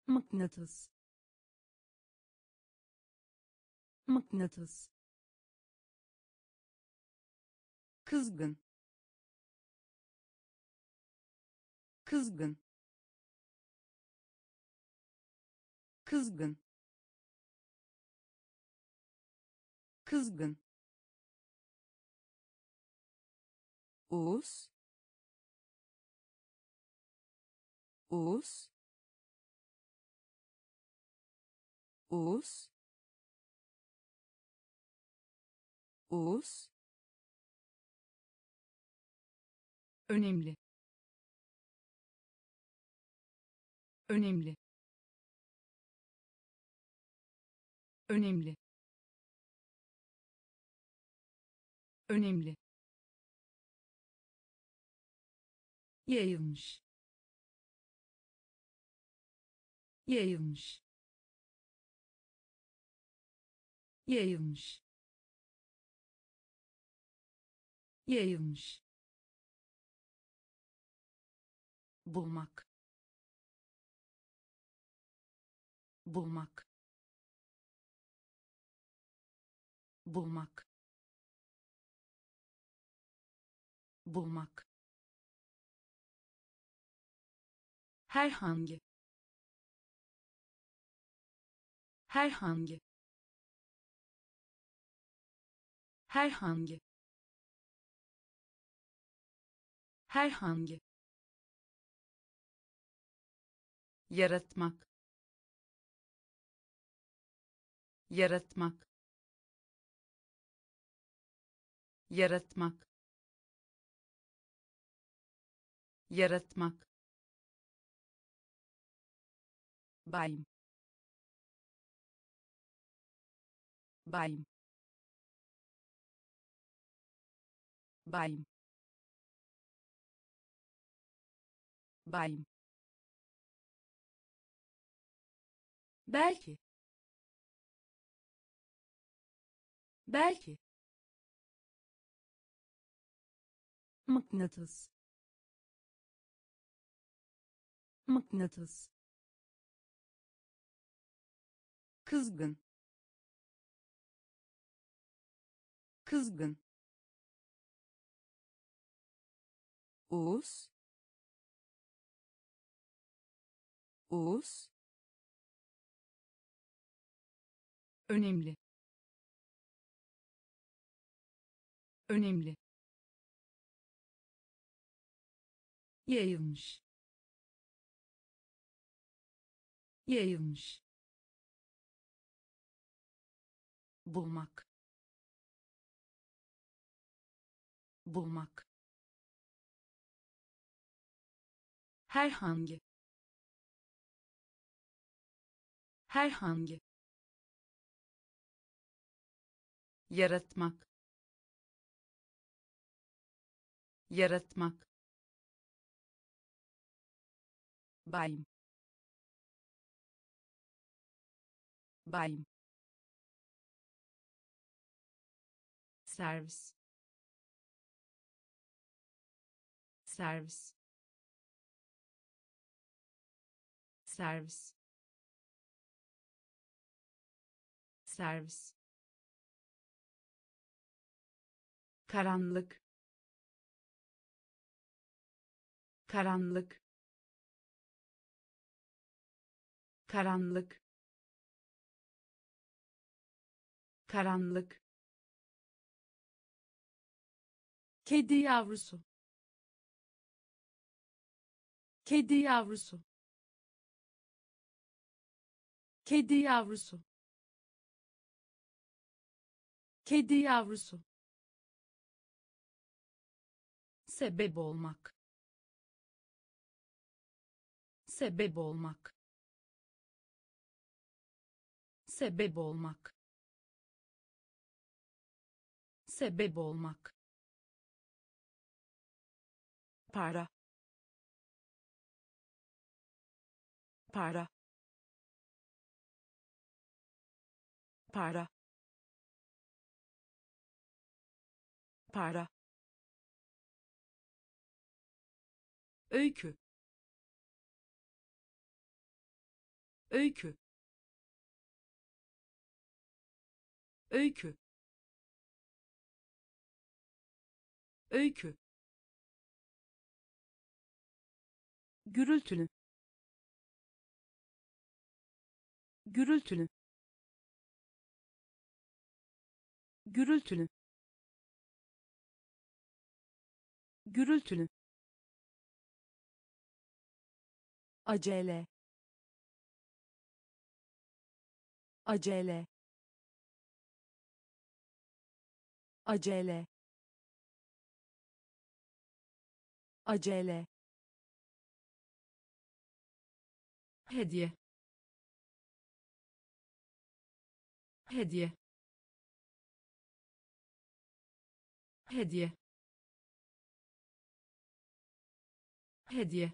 S3: mıknatıs mıknatıs kızgın. Kızgın. Kızgın. Kızgın Us. Us. Us. Us.
S1: Önemli. Önemli. Önemli. Önemli yayılmış. Yayılmış. Yayılmış. Yayılmış. Bulmak. Bulmak. Bulmak. Bulmak herhangi. Herhangi. Herhangi. Herhangi. Yaratmak. Yaratmak. Yaratmak. Yaratmak bayım. Bayım. Bayım. Bayım. Belki. Belki.
S2: Mıknatıs. Mıknatıs
S3: kızgın. Kızgın. Uğuz Uğuz
S1: önemli. Önemli. Yayılmış. Yayılmış bulmak. Bulmak. Herhangi. Herhangi. Yaratmak. Yaratmak. Bayım bayım servis. Servis. Servis. Servis. Karanlık. Karanlık. Karanlık. Karanlık kedi yavrusu. Kedi yavrusu. Kedi yavrusu. Kedi yavrusu. Sebep olmak. Sebep olmak. Sebep olmak. Sebep olmak para. Para. Para. Para. Öykü. Öykü. Öykü. Öykü
S2: gürültülü gürültülü gürültülü gürültülü. Acele. Acele. Acele. Acele
S1: hediye. Hediye. Hediye. Hediye.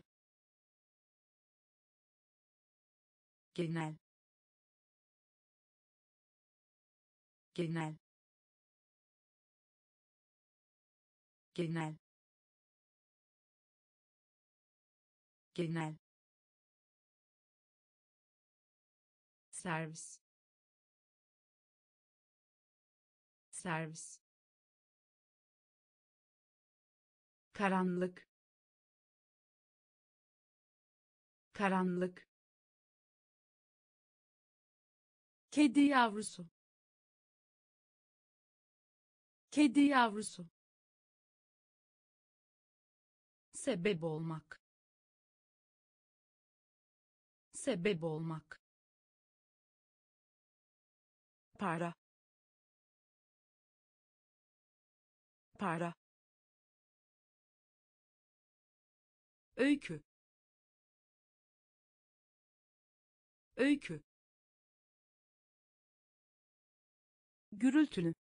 S1: Genel. Genel. Genel. Genel servis servis karanlık karanlık kedi yavrusu Kedi yavrusu. Sebep olmak. Sebep olmak.
S2: Para. Para.
S1: Öykü. Öykü.
S2: gürültülü.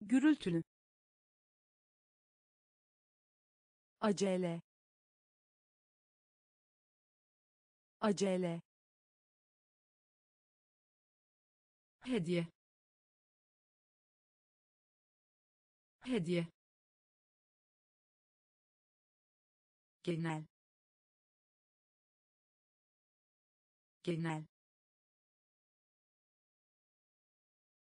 S2: Gürültülü. Acele. Acele
S1: Hediye. Hediye. Genel. Genel.